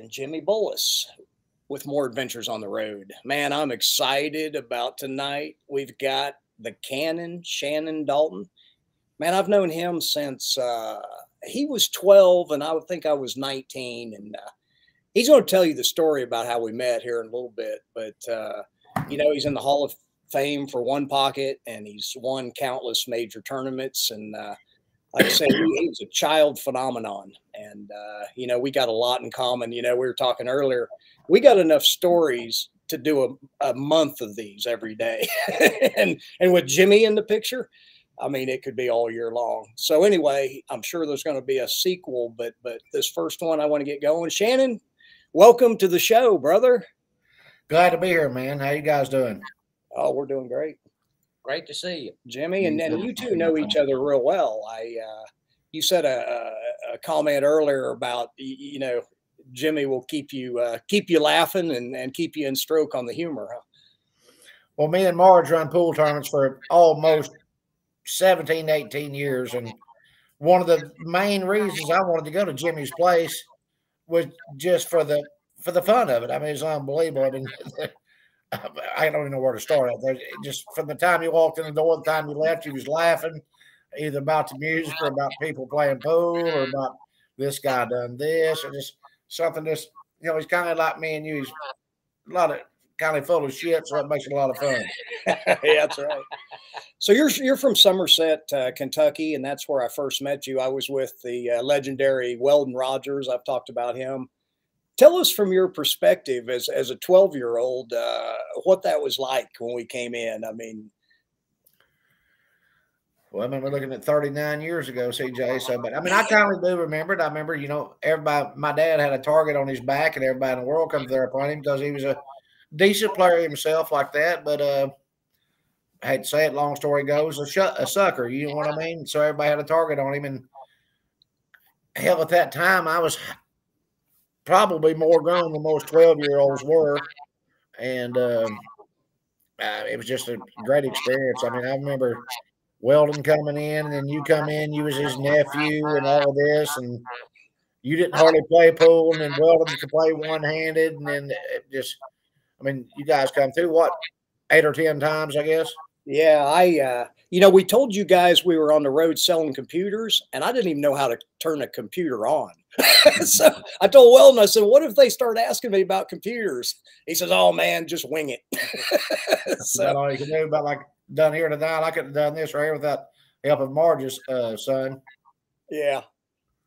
and Jimmy Bullis with more adventures on the road. Man, I'm excited about tonight. We've got the Cannon, Shannon Dalton. Man, I've known him since uh, he was 12, and I would think I was 19. And uh, he's going to tell you the story about how we met here in a little bit. But, uh, you know, he's in the Hall of Fame for one pocket, and he's won countless major tournaments. And, uh, like I say, he, was a child phenomenon. And, uh, you know, we got a lot in common. You know, we were talking earlier, we got enough stories to do a, a month of these every day. and, and with Jimmy in the picture, I mean, it could be all year long. So anyway, I'm sure there's going to be a sequel, but, but this first one, I want to get going. Shannon, welcome to the show, brother. Glad to be here, man. How you guys doing? Oh, we're doing great. Great to see you, Jimmy, and, and you two know each other real well. I, uh, you said a, a, comment earlier about you know Jimmy will keep you uh, keep you laughing and, and keep you in stroke on the humor. Huh? Well, me and Marge run pool tournaments for almost 17, 18 years, and one of the main reasons I wanted to go to Jimmy's place was just for the for the fun of it. I mean, it's unbelievable. I mean, I don't even know where to start at. Just from the time you walked in the door, the time you left, you was laughing either about the music or about people playing pool or about this guy done this or just something that's you know he's kind of like me and you. He's a lot of kind of full of shit, so it makes it a lot of fun. yeah, that's right. So you're you're from Somerset, uh, Kentucky, and that's where I first met you. I was with the uh, legendary Weldon Rogers. I've talked about him tell us from your perspective as as a 12 year old uh, what that was like when we came in i mean well, I mean, we're looking at 39 years ago, CJ. So, but I mean, I kind of do remember it. I remember, you know, everybody, my dad had a target on his back, and everybody in the world comes there upon him because he was a decent player himself, like that. But uh, I hate to say it, long story goes, a, sh- a sucker. You know what I mean? So everybody had a target on him, and hell, at that time, I was probably more grown than most 12 year olds were. And um, uh, it was just a great experience. I mean, I remember Weldon coming in, and then you come in, you was his nephew, and all of this, and you didn't hardly play pool, and then Weldon could play one handed, and then just, I mean, you guys come through what eight or ten times, I guess. Yeah, I, uh, you know, we told you guys we were on the road selling computers, and I didn't even know how to turn a computer on. so I told Weldon, I said, "What if they start asking me about computers?" He says, "Oh man, just wing it." so That's all you can do about like done here tonight. I could have done this right here without help of Marge's uh, son. Yeah.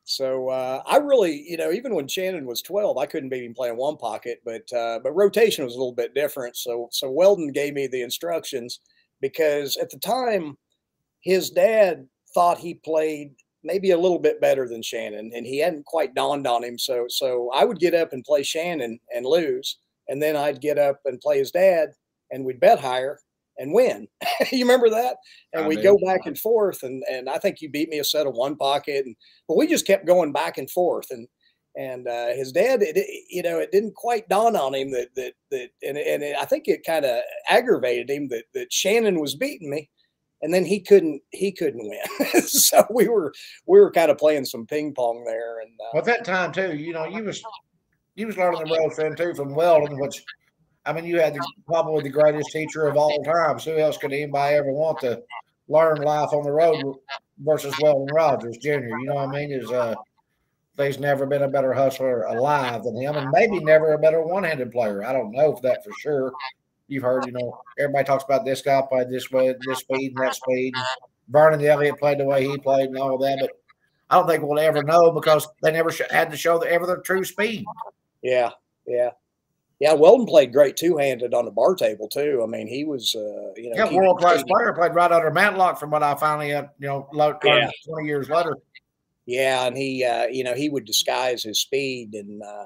So uh, I really, you know, even when Shannon was 12, I couldn't beat him playing one pocket, but uh, but rotation was a little bit different. So so Weldon gave me the instructions because at the time his dad thought he played maybe a little bit better than Shannon, and he hadn't quite dawned on him. So so I would get up and play Shannon and lose, and then I'd get up and play his dad, and we'd bet higher and win. you remember that? And we go back and forth, and and I think you beat me a set of one pocket, and but we just kept going back and forth, and and uh, his dad, it, you know, it didn't quite dawn on him that that that, and and it, I think it kind of aggravated him that that Shannon was beating me, and then he couldn't he couldn't win. so we were we were kind of playing some ping pong there. And uh, well, at that time too, you know, you was you was learning the road from too from Weldon, which I mean, you had the, probably the greatest teacher of all time. So who else could anybody ever want to learn life on the road versus Weldon Rogers Jr.? You know what I mean? Is uh, there's never been a better hustler alive than him, and maybe never a better one-handed player. I don't know if that for sure you've heard, you know, everybody talks about this guy played this way, this speed and that speed. Vernon the Elliott played the way he played and all that, but I don't think we'll ever know because they never had to show the, ever their true speed. Yeah, yeah, yeah. Weldon played great two-handed on the bar table too. I mean, he was, uh, you know, yeah, world class player. Played right under Matlock from what I finally, had, you know, yeah. twenty years later. Yeah, and he, uh, you know, he would disguise his speed and. Uh,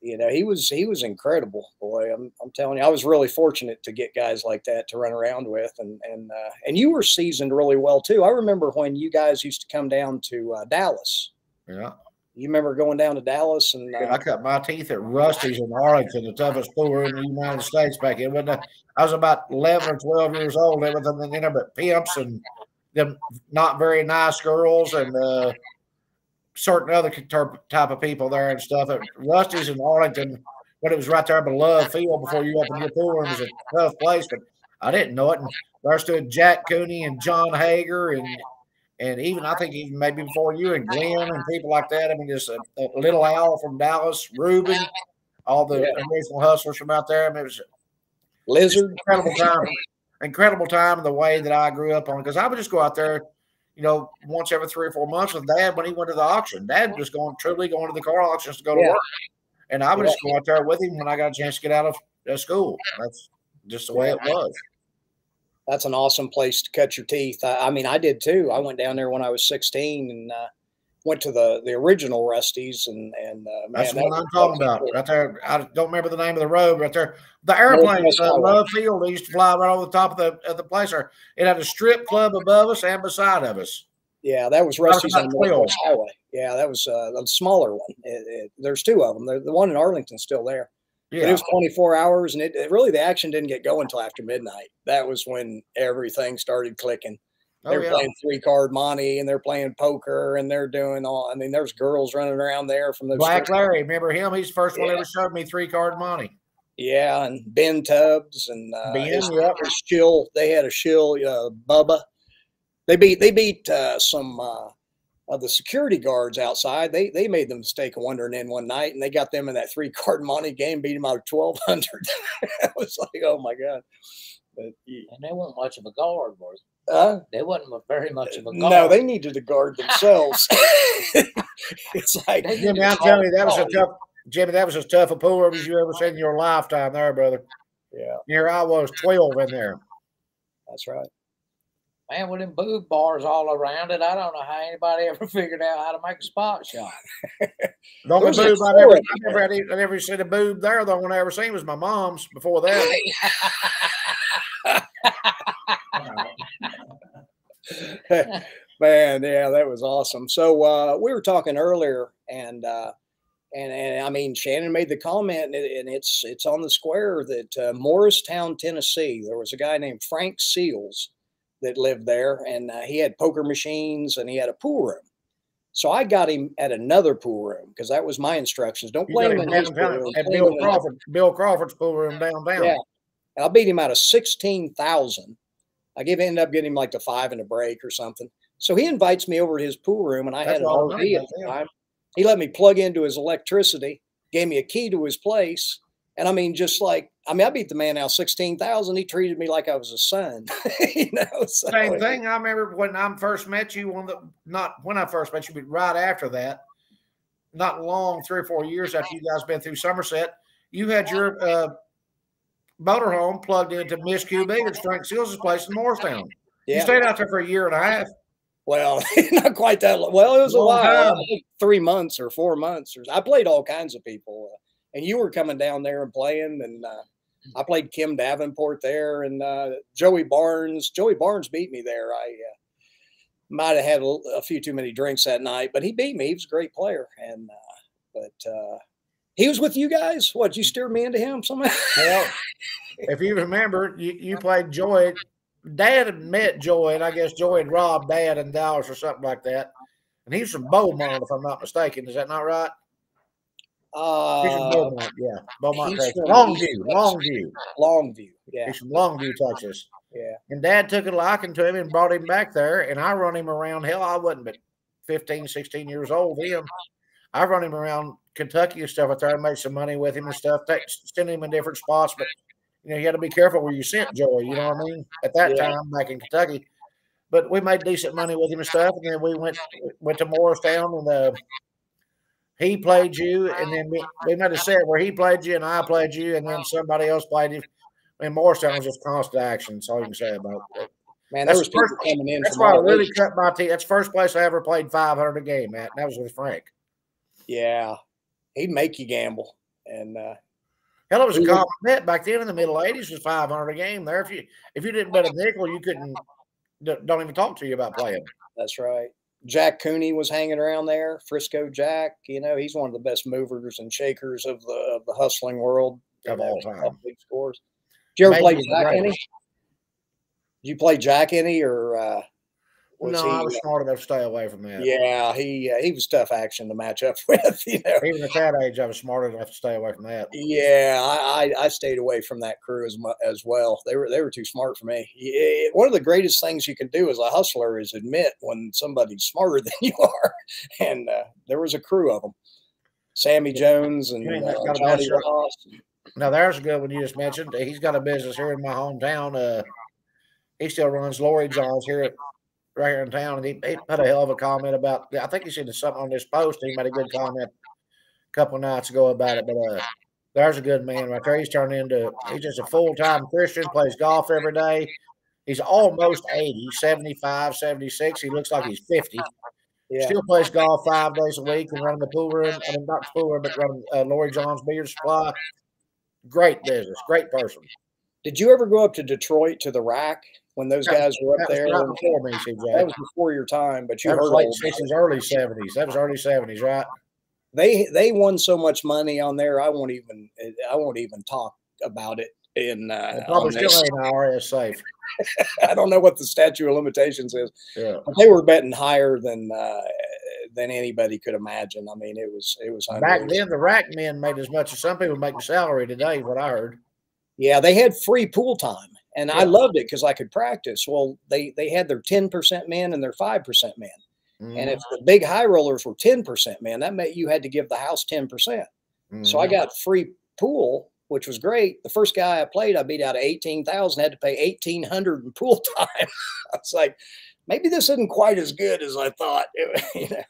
you know, he was he was incredible, boy. I'm I'm telling you, I was really fortunate to get guys like that to run around with, and and uh, and you were seasoned really well too. I remember when you guys used to come down to uh, Dallas. Yeah. You remember going down to Dallas and uh, I cut my teeth at Rusty's in Arlington, the toughest pool in the United States back then. When I was about eleven or twelve years old, everything you know, but pimps and them not very nice girls and uh, certain other type of people there and stuff. At Rusty's in Arlington, but it was right there below Field before you opened your pool room. It was a tough place, but I didn't know it. And there stood Jack Cooney and John Hager and and even I think even maybe before you and Glenn and people like that. I mean, just a, a little Al from Dallas, Ruben, all the yeah. original hustlers from out there. I mean, it was Lizard, incredible time, incredible time. The way that I grew up on because I would just go out there, you know, once every three or four months with Dad when he went to the auction. Dad was going truly going to the car auctions to go to yeah. work, and I would yeah. just go out there with him when I got a chance to get out of uh, school. That's just the way it was that's an awesome place to cut your teeth. I, I, mean, I did too. I went down there when I was 16 and uh, went to the the original Rusty's and and uh, man, that's what I'm talking about right there. I don't remember the name of the road right there. The airplane, uh, Love Field, they used to fly right over the top of the of the place. There, it had a strip club above us and beside of us. Yeah, that was Rusty's on Northwest Highway. Yeah, that was uh, a smaller one. It, it, there's two of them. The, the one in Arlington's still there. Yeah. But it was 24 hours, and it, it, really the action didn't get going until after midnight. That was when everything started clicking. Oh, they're yeah. playing three card monte, and they're playing poker, and they're doing all. I mean, there's girls running around there from the Black Larry. Remember him? He's the first yeah. one ever showed me three card monte. Yeah, and Ben Tubbs and uh, Ben, his, yep. his shill. They had a shill, uh, Bubba. They beat they beat uh, some uh, of the security guards outside, they they made the mistake of wandering in one night, and they got them in that three card monte game, beat them out of twelve hundred. I was like, oh my god! But, yeah. And they weren't much of a guard, was uh, they wasn't very much of a guard. No, they needed to guard themselves. it's like Jimmy, I'm telling you, that was a tough. Jimmy, that was as tough a pool as you ever seen in your lifetime, there, brother. Yeah. Here I was, twelve in there. That's right man, with them boob bars all around it, I don't know how anybody ever figured out how to make a spot shot. the only boob I never, I never, had, I never seen a boob there. The only one I ever seen was my mom's before that. man, yeah, that was awesome. So uh, we were talking earlier, and uh, and and I mean, Shannon made the comment, and, it, and it's it's on the square that uh, Morristown, Tennessee, there was a guy named Frank Seals that lived there, and uh, he had poker machines and he had a pool room. So I got him at another pool room because that was my instructions. Don't play him in his pool room. At Bill Crawford, Bill Crawford's pool room downtown. Yeah, and I beat him out of sixteen thousand. I give ended up getting him like the five in a break or something. So he invites me over to his pool room, and I That's had an RV at the time. He let me plug into his electricity, gave me a key to his place, and I mean, just like I mean, I beat the man out sixteen thousand. He treated me like I was a son. you know, so, same thing. I remember when I first met you. One the not when I first met you, but right after that, not long, three or four years after you guys been through Somerset, you had your uh, motorhome plugged into Miss Q Big Frank Seals' place in Morristown. Yeah. You stayed out there for a year and a half. Well, not quite that long. Well, it was a while, three months or four months. Or I played all kinds of people. Uh, and you were coming down there and playing, and uh, I played Kim Davenport there, and uh, Joey Barnes. Joey Barnes beat me there. I uh, might have had a, a, few too many drinks that night, but he beat me. He was a great player, and uh, but uh, he was with you guys. What you steered me into him? Something? Well, if you remember, you, you played Joy. Dad had met Joy, and I guess Joy had robbed Dad in Dallas or something like that. And he's from Beaumont, if I'm not mistaken. Is that not right? Uh, Beaumont, yeah, Beaumont, Longview, Longview, Longview, yeah. He's from Longview, Texas. Yeah. And Dad took a liking to him and brought him back there, and I run him around. Hell, I wasn't but 15, 16 years old then. I run him around Kentucky and stuff I tried to make some money with him and stuff. They send him in different spots, but you know, you got to be careful where you sent Joey. You know what I mean? At that yeah. time, back in Kentucky, but we made decent money with him and stuff. And then we went went to Morristown and uh, he played you, and then we, we made a set where he played you and I played you, and then somebody else played you. And Morristown was just constant action. That's all you can say about it. Man, that was first, coming in. That's why I really cut my teeth. That's first place I ever played 500 a game, Matt. that was with Frank. Yeah, he'd make you gamble, and uh, hell, it was a common bet back then in the middle '80s. Was 500 a game there. If you if you didn't bet a nickel, you couldn't. Don't even talk to you about playing. That's right. Jack Cooney was hanging around there. Frisco Jack, you know, he's one of the best movers and shakers of the of the hustling world of all time. Big scores. Did you ever play Jack any? Did you play Jack any or? Uh... No, he, I was smart enough to stay away from that. Yeah, he uh, he was tough action to match up with. You know, Even at that age, I was smart enough to stay away from that. Yeah, I, I, I stayed away from that crew as as well. They were they were too smart for me. Yeah, one of the greatest things you can do as a hustler is admit when somebody's smarter than you are, and uh, there was a crew of them. Sammy Jones and uh, Johnny. Ross. Now there's a good one you just mentioned. He's got a business here in my hometown. Uh, he still runs Lori John's here at right here in town, and he, he put a hell of a comment about. I think he said something on this post. He made a good comment a couple of nights ago about it. But uh, there's a good man right there. He's turned into. He's just a full time Christian. Plays golf every day. He's almost 80, 75, 76. He looks like he's 50. Yeah, Still plays golf five days a week and running the pool room. I mean, not the pool room, but running uh, Lori John's beer supply. Great business, great person. did you ever go up to Detroit to the rack when those guys were up That was there? before me, CJ. That was before your time, but you That was heard late all about it. sixties, early seventies. That was early seventies, right? they they won so much money on there. I won't even I won't even talk about it. In uh, probably still this. ain't IRS safe. I don't know what the statute of limitations is. Yeah. But they were betting higher than uh, than anybody could imagine. I mean, it was it was Back unreal. then, the rack men made as much as some people make the salary today. What I heard. Yeah, they had free pool time, and I loved it because I could practice. Well, they they had their ten percent man and their five percent men, and if the big high rollers were ten percent man, that meant you had to give the house ten percent. So I Mhm. got free pool, which was great. The first guy I played, I beat out of eighteen thousand, had to pay eighteen hundred in pool time. I was like, maybe this isn't quite as good as I thought. you know?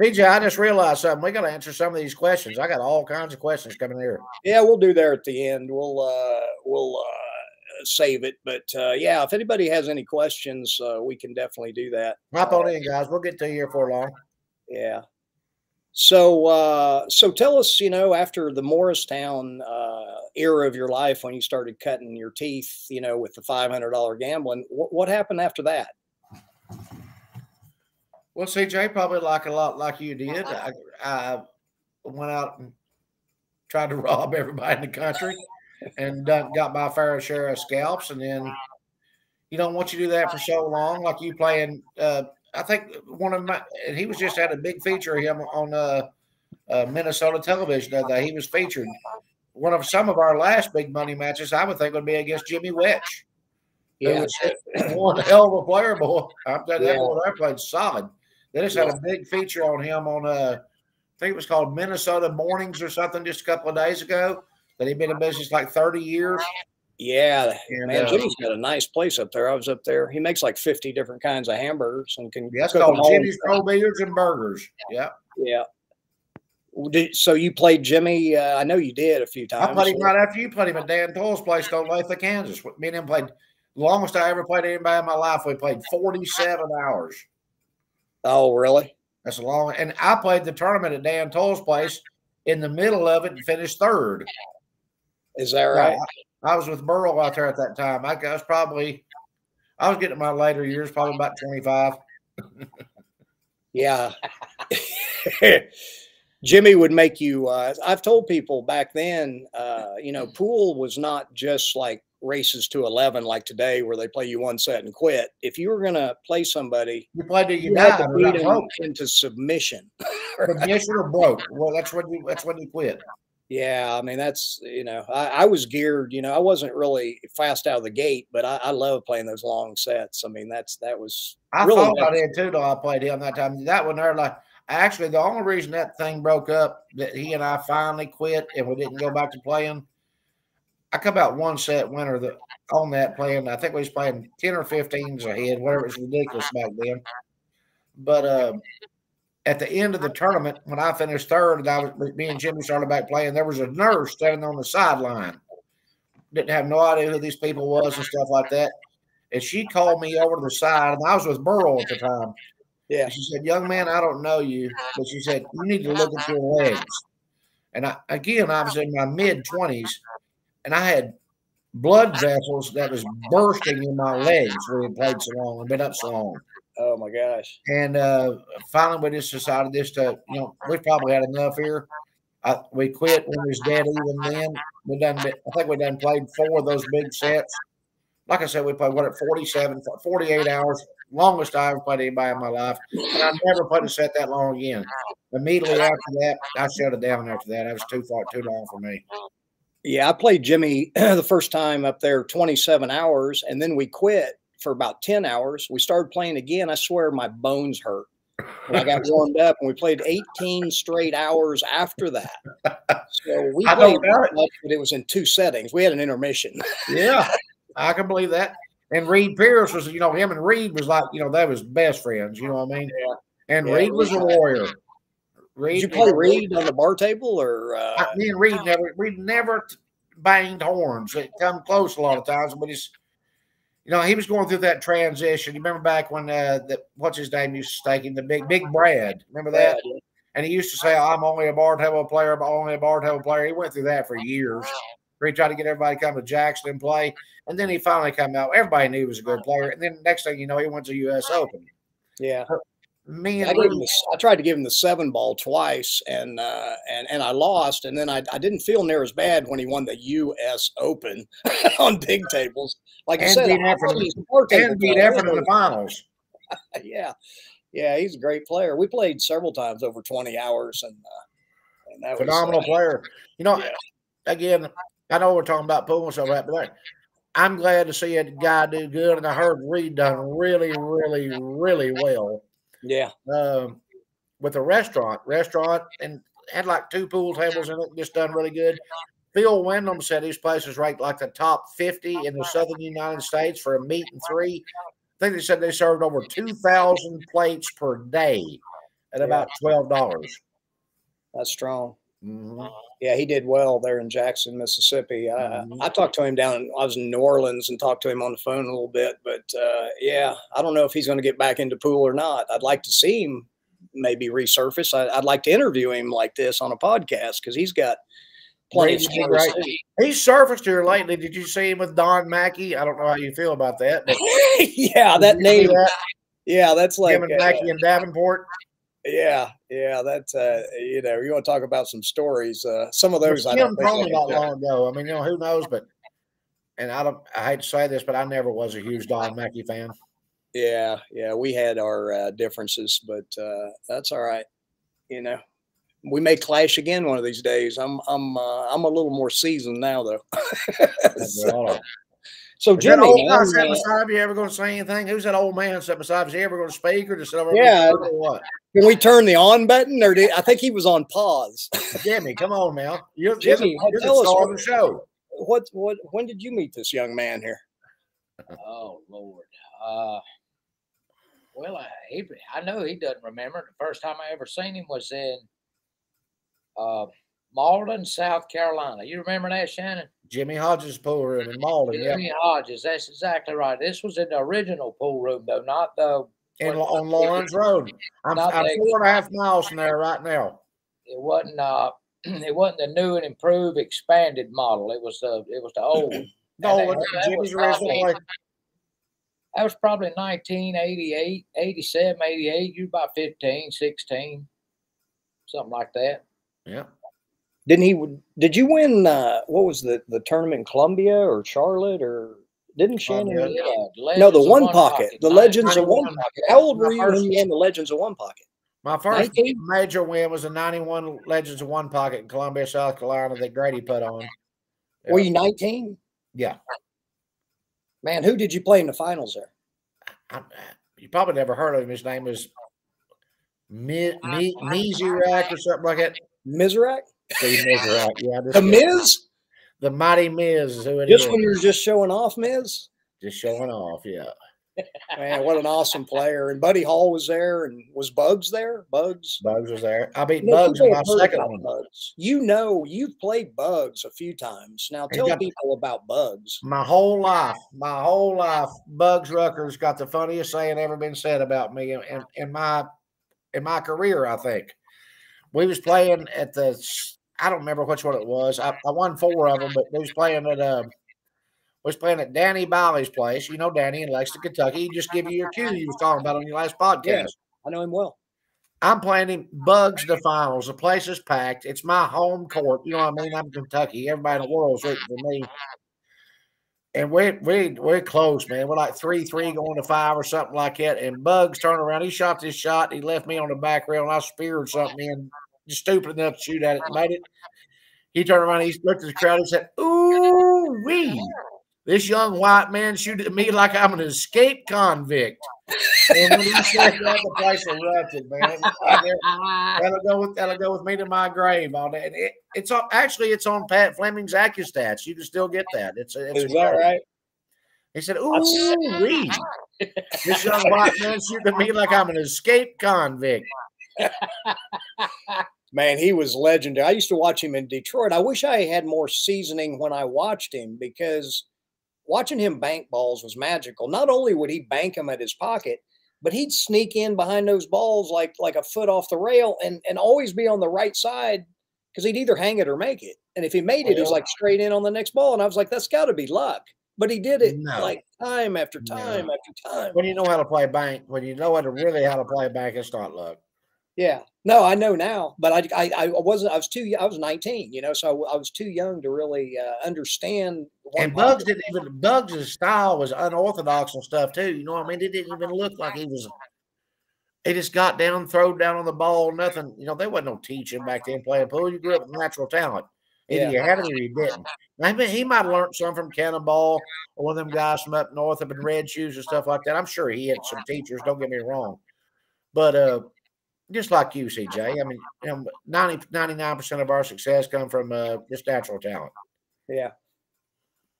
CJ, I just realized something. We got to answer some of these questions. I got all kinds of questions coming here. Yeah, we'll do there at the end. We'll uh, we'll uh, save it, but uh, yeah, if anybody has any questions, uh, we can definitely do that. Hop on in, guys. We'll get to you here for long. Yeah. So uh, so tell us, you know, after the Morristown uh, era of your life, when you started cutting your teeth, you know, with the five hundred dollar gambling, what, what happened after that? Well, CJ, probably like a lot like you did. I, I went out and tried to rob everybody in the country and done, got my fair share of scalps. And then, you know, once you do that for so long, like you playing, uh, I think one of my, and he was just had a big feature of him on uh, uh, Minnesota television the day. He was featured. One of some of our last big money matches, I would think, would be against Jimmy Wetch. Yeah, was one hell of a player, boy. I'm telling you, that Yeah. boy there played solid. They just had a big feature on him on uh I think it was called Minnesota Mornings or something just a couple of days ago. That he'd been in business like 30 years. yeah, And man, uh, Jimmy's got a nice place up there. I was up there. He makes like fifty different kinds of hamburgers and can that's cook 'em called all Jimmy's himself. Cold Beers and Burgers. Yeah. Yeah. Did, so you played Jimmy? Uh, I know you did a few times. I played him right after you played him at Dan Toll's place in Olathe, Kansas. Me and him played the longest I ever played anybody in my life. We played 47 hours. Oh, really? That's a long and I played the tournament at Dan Toll's place in the middle of it and finished third. Is that right? I was with Burl out there at that time. I was probably, I was getting my later years, probably about 25. Yeah. Jimmy would make you. Uh, I've told people back then, uh, you know, pool was not just like races to 11 like today where they play you one set and quit. If you were going to play somebody, You played you you had to beat got them broke. into submission. Submission or broke. Well, that's when you that's when you quit. Yeah, I mean that's you know I, I was geared. You know, I wasn't really fast out of the gate, but I, I love playing those long sets. I mean that's that was I Really thought I nice. did too, though. I played him that time. That one there, like actually, the only reason that thing broke up that he and I finally quit and we didn't go back to playing. I come out one set winner the, on that playing. I think we was playing ten or fifteens ahead, whatever. It was ridiculous back then. But uh, at the end of the tournament, when I finished third, and I was me and Jimmy started back playing, there was a nurse standing on the sideline. Didn't have no idea who these people was and stuff like that. And she called me over to the side, and I was with Burl at the time. yeah And she said, "Young man, I don't know you, but she said you need to look at your legs." And I again, I was in my mid twenties, and I had blood vessels that was bursting in my legs. We had played so long and been up so long. Oh my gosh And uh, finally, we just decided this to, you know, we probably had enough here. I, we quit when it was dead even then. We done, I think we done played four of those big sets. like I said, we played what at 47, 48 hours, longest I ever played anybody in my life. And I never played a set that long again. Immediately after that, I shut it down after that. That was too far, too long for me. Yeah, I played Jimmy the first time up there 27 hours, and then we quit for about 10 hours. We started playing again. I swear my bones hurt. And I got warmed up, and we played 18 straight hours after that. So we I played, much, but it was in two settings. We had an intermission. Yeah, I can believe that. And Reed Pierce was, you know, him and Reed was like, you know, they was best friends. You know what I mean? Yeah. And Yeah, Reed was a warrior. Reed, Did you play Reed on the bar table, or uh, I, me and Reed never, Reed never banged horns. It come close a lot of times, but he's, you know, he was going through that transition. You remember back when uh, the what's his name used to stake him, the big Big Brad. Remember that? And he used to say, "I'm only a bar table player, but only a bar table player." He went through that for years. Where he tried to get everybody to come to Jackson and play, and then he finally come out. Everybody knew he was a good player, and then next thing you know, he went to U.S. Open. yeah? Me I, and gave him the, I tried to give him the seven ball twice, and uh, and and I lost. And then I, I didn't feel near as bad when he won the U.S. Open on big tables. Like And said, beat I Effort in- thought he was a bar table and beat in the finals. yeah, yeah, he's a great player. We played several times over twenty hours, and uh, and that was phenomenal uh, player. You know, yeah. again, I know we're talking about pool and stuff like that, but I'm glad to see a guy do good. And I heard Reed done really, really, really well yeah, um, with a restaurant, restaurant, and had like two pool tables in it. Just done really good. Phil Wyndham said his place is ranked like the top 50 in the southern United States for a meat and three. I think they said they served over 2,000 plates per day at about $12. that's strong. Mhm. Yeah, he did well there in Jackson, Mississippi. I, Mhm. I talked to him down. I was in New Orleans and talked to him on the phone a little bit. But uh, yeah, I don't know if he's going to get back into pool or not. I'd like to see him maybe resurface. I, I'd like to interview him like this on a podcast because he's got plenty of Reed's stories. great. too. He's surfaced here lately. Did you see him with Don Mackey? I don't know how you feel about that. but yeah, did that name. that? Yeah, that's like him and uh, Mackey and Davenport. yeah, yeah. That's uh, you know, you want to talk about some stories. Uh, some of those I don't think told me I not long ago. I mean, you know, who knows? But and I don't. I hate to say this, but I never was a huge Don Mackey fan. Yeah, yeah, we had our uh, differences, but uh, that's all right. You know, we may clash again one of these days. I'm I'm uh, I'm a little more seasoned now, though. So, all. so Is that Jimmy, old guy man, sitting beside you ever going to say anything? Who's that old man sitting beside you? Is he ever going to speak or just sit over Yeah. or what? can we turn the on button, or did, I think he was on pause? Jimmy, come on now. You're, Jimmy, you're, the- you're the tell us star what- the show. What what? When did you meet this young man here? Oh Lord. Uh, well, I, he, I know he doesn't remember. The first time I ever seen him was in uh, Mauldin, South Carolina. You remember that, Shannon? Jimmy Hodges pool room in Mauldin. Yeah, Jimmy Hodges. That's exactly right. This was in the original pool room, though, not the. in, on Lawrence Road. I'm, I'm that- four and a half miles from there right now. It wasn't. Uh, it wasn't the new and improved, expanded model. It was the. It was the old. No, that- Jimmy's was original. That was probably 1988, 87, 88. You were about 15, 16, something like that. Yeah. Didn't he? Did you win? Uh, what was the the tournament in Columbia or Charlotte or didn't Shannon? Columbia. win? Yeah, the No, the Legends of one pocket. The Legends of one pocket. How old were you when you won the Legends of one pocket? My first 19? major win was a 91 Legends of One Pocket in Columbia, South Carolina that Grady put on. Were you 19? Yeah. Man, who did you play in the finals there? I, you probably never heard of him. His name is Mi- Mi- Mizerak or something like that. Mizerak? Steve Mizerak. Yeah, The Miz? the Mighty Miz is who it is. Just when you're just showing off, Miz? Just showing off. Yeah. Man, what an awesome player. And Buddy Hall was there and was Bugs there? Bugs? Bugs was there. I beat You know, Bugs in my second one. Bugs. You know, you've played Bugs a few times. Now tell people about Bugs. My whole life, my whole life, Bugs Rucker's got the funniest saying ever been said about me in, in, in my in my career. I think we was playing at the I don't remember which one it was. I, I won four of them, but we was playing at uh, we was playing at Danny Biley's place. You know Danny in Lexington, Kentucky. He just give you your cue you was talking about on your last podcast. Yeah. I know him well. I'm playing him Bugs the finals. The place is packed. It's my home court. You know what I mean? I'm Kentucky. Everybody in the world's rooting for me. And we we we're close, man. We're like three three going to five or something like that. And Bugs turned around. He shot this shot. He left me on the back rail, and I speared something in, just stupid enough to shoot at it. Made it. He turned around. He looked at the crowd. He said, "Ooh wee." This young white man shooted at me like I'm an escaped convict. And when he said that, the place erupted, man. That'll go with that'll go with me to my grave all day. It, it's on, actually it's on Pat Fleming's AccuStats. You can still get that. It's, it's is that right? He said, "Ooh, wee. this young white man shooting at me like I'm an escaped convict." Man, he was legendary. I used to watch him in Detroit. I wish I had more seasoning when I watched him because watching him bank balls was magical. Not only would he bank them at his pocket, but he'd sneak in behind those balls like like a foot off the rail and and always be on the right side because he'd either hang it or make it. And if he made it, it was like straight in on the next ball. And I was like, that's got to be luck. But he did it no. like time after time no. after time. When you know how to play bank, when you know how to really how to play bank, it's not luck. Yeah. No, I know now, but I, I, I wasn't, I was too, I was 19, you know, so I was too young to really uh, understand. And Bugs didn't even, Bugs' style was unorthodox and stuff too. You know what I mean? It didn't even look like he was, he just got down, throw down on the ball, nothing. You know, there wasn't no teaching back then playing pool. You grew up with natural talent. Either yeah. you had it or you didn't. I mean, he might have learned some from Cannonball or one of them guys from up north up in red shoes and stuff like that. I'm sure he had some teachers, don't get me wrong. But uh just like you, CJ. I mean, you know, 90, 99% of our success come from uh, just natural talent. Yeah.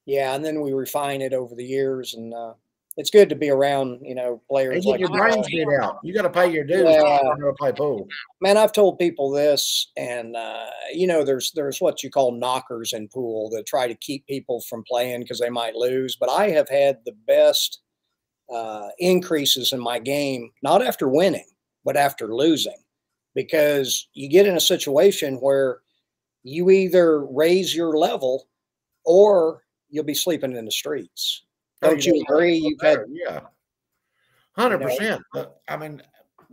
Yeah. And then we refine it over the years. And uh, it's good to be around, you know, players like your brains get out. You got to pay your dues yeah. to play pool. Man, I've told people this, and uh, you know, there's there's what you call knockers in pool that try to keep people from playing because they might lose. But I have had the best uh, increases in my game, not after winning but after losing, because you get in a situation where you either raise your level or you'll be sleeping in the streets. Oh, Don't you agree? You've had yeah, hundred percent. I mean,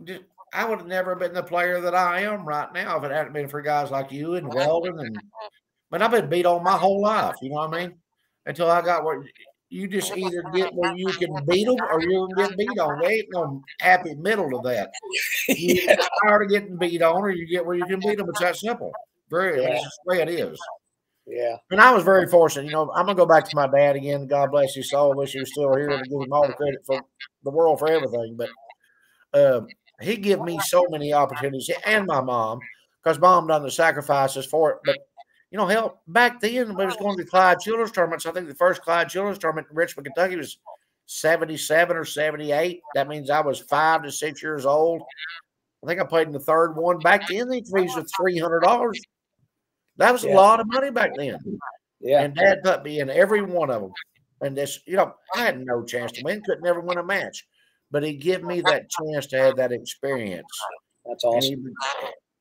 just, I would have never been the player that I am right now if it hadn't been for guys like you and Weldon and. But I've been beat on my whole life. You know what I mean? Until I got where you just either get where you can beat them or you're gonna get beat on. There ain't no happy middle to that. You yeah. get tired of getting beat on, or you get where you can beat them. It's that simple. Very, yeah. that's just the way it is. Yeah. And I was very fortunate. You know, I'm gonna go back to my dad again. God bless his soul. I wish he was still here to give him all the credit for the world for everything. But um, he gave me so many opportunities, and my mom, because mom done the sacrifices for it. But you know, hell, back then we was going to Clyde Childress tournaments. I think the first Clyde Childress tournament in Richmond, Kentucky was 77 or 78. That means I was five to six years old. I think I played in the third one. Back then, the fees were $300. That was yeah. a lot of money back then. Yeah. And dad put me in every one of them. And this, you know, I had no chance to win, could never win a match. But he gave me that chance to have that experience. That's awesome. He,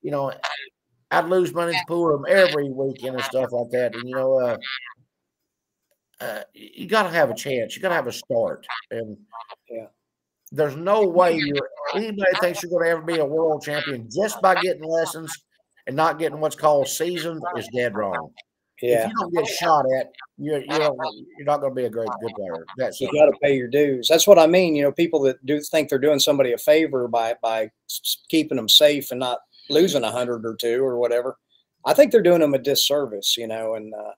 you know, I'd lose money to pool them every weekend and stuff like that. And you know, uh, uh, you got to have a chance. You got to have a start. And yeah, there's no way you're anybody thinks you're going to ever be a world champion just by getting lessons and not getting what's called seasoned is dead wrong. Yeah. If you don't get shot at, you're you're, you're not going to be a great good player. That's you got to pay your dues. That's what I mean. You know, people that do think they're doing somebody a favor by by keeping them safe and not losing a hundred or two or whatever. I think they're doing them a disservice, you know, and uh,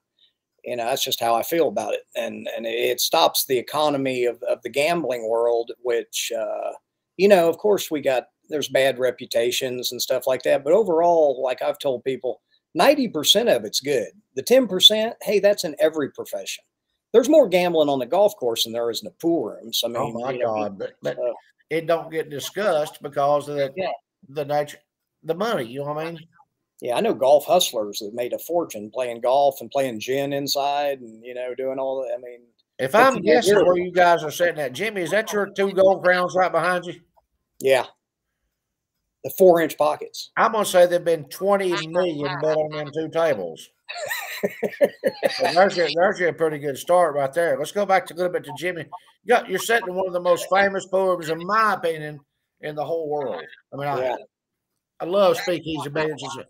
you know that's just how I feel about it, and and it stops the economy of of the gambling world, which uh, you know, of course, we got there's bad reputations and stuff like that, but overall, like I've told people, ninety percent of it's good. The ten percent, hey, that's in every profession. There's more gambling on the golf course than there is in the pool rooms. I mean, oh my God, know, but, but uh, it don't get discussed because of the yeah. the nature the money. You know what I mean? Yeah, I know golf hustlers that made a fortune playing golf and playing gin inside, and you know, doing all that. I mean, if I'm guessing where you guys are sitting at, Jimmy, is that your two gold crowns right behind you? Yeah, the four inch pockets. I'm gonna say there've been 20 million bet on them two tables. there's, your, there's your pretty good start right there. Let's go back to, a little bit to Jimmy. You got, you're setting one of the most famous poems, in my opinion, in the whole world. I mean, yeah. I, I love speakeasy bands. It's a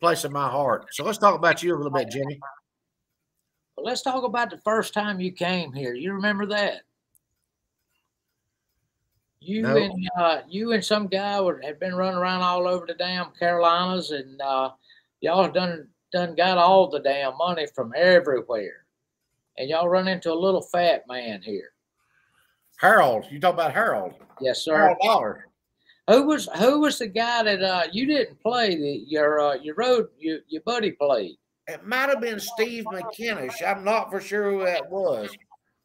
place in my heart. So let's talk about you a little bit, Jimmy. But let's talk about the first time you came here. You remember that? You No. and uh, you and some guy were, had been running around all over the damn Carolinas, and uh, y'all done done got all the damn money from everywhere, and y'all run into a little fat man here. Harold, you talk about Harold. Yes, sir. Harold Dollar. Who was who was the guy that uh, you didn't play? The your uh, your road your your buddy played. It might have been Steve McKinnish. I'm not for sure who that was.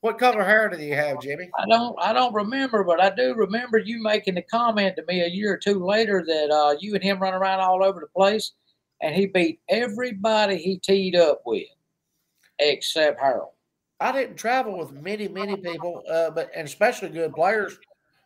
What color hair did you have, Jimmy? I don't I don't remember, but I do remember you making the comment to me a year or two later that uh, you and him run around all over the place, and he beat everybody he teed up with, except Harold. I didn't travel with many, many people, uh, but and especially good players.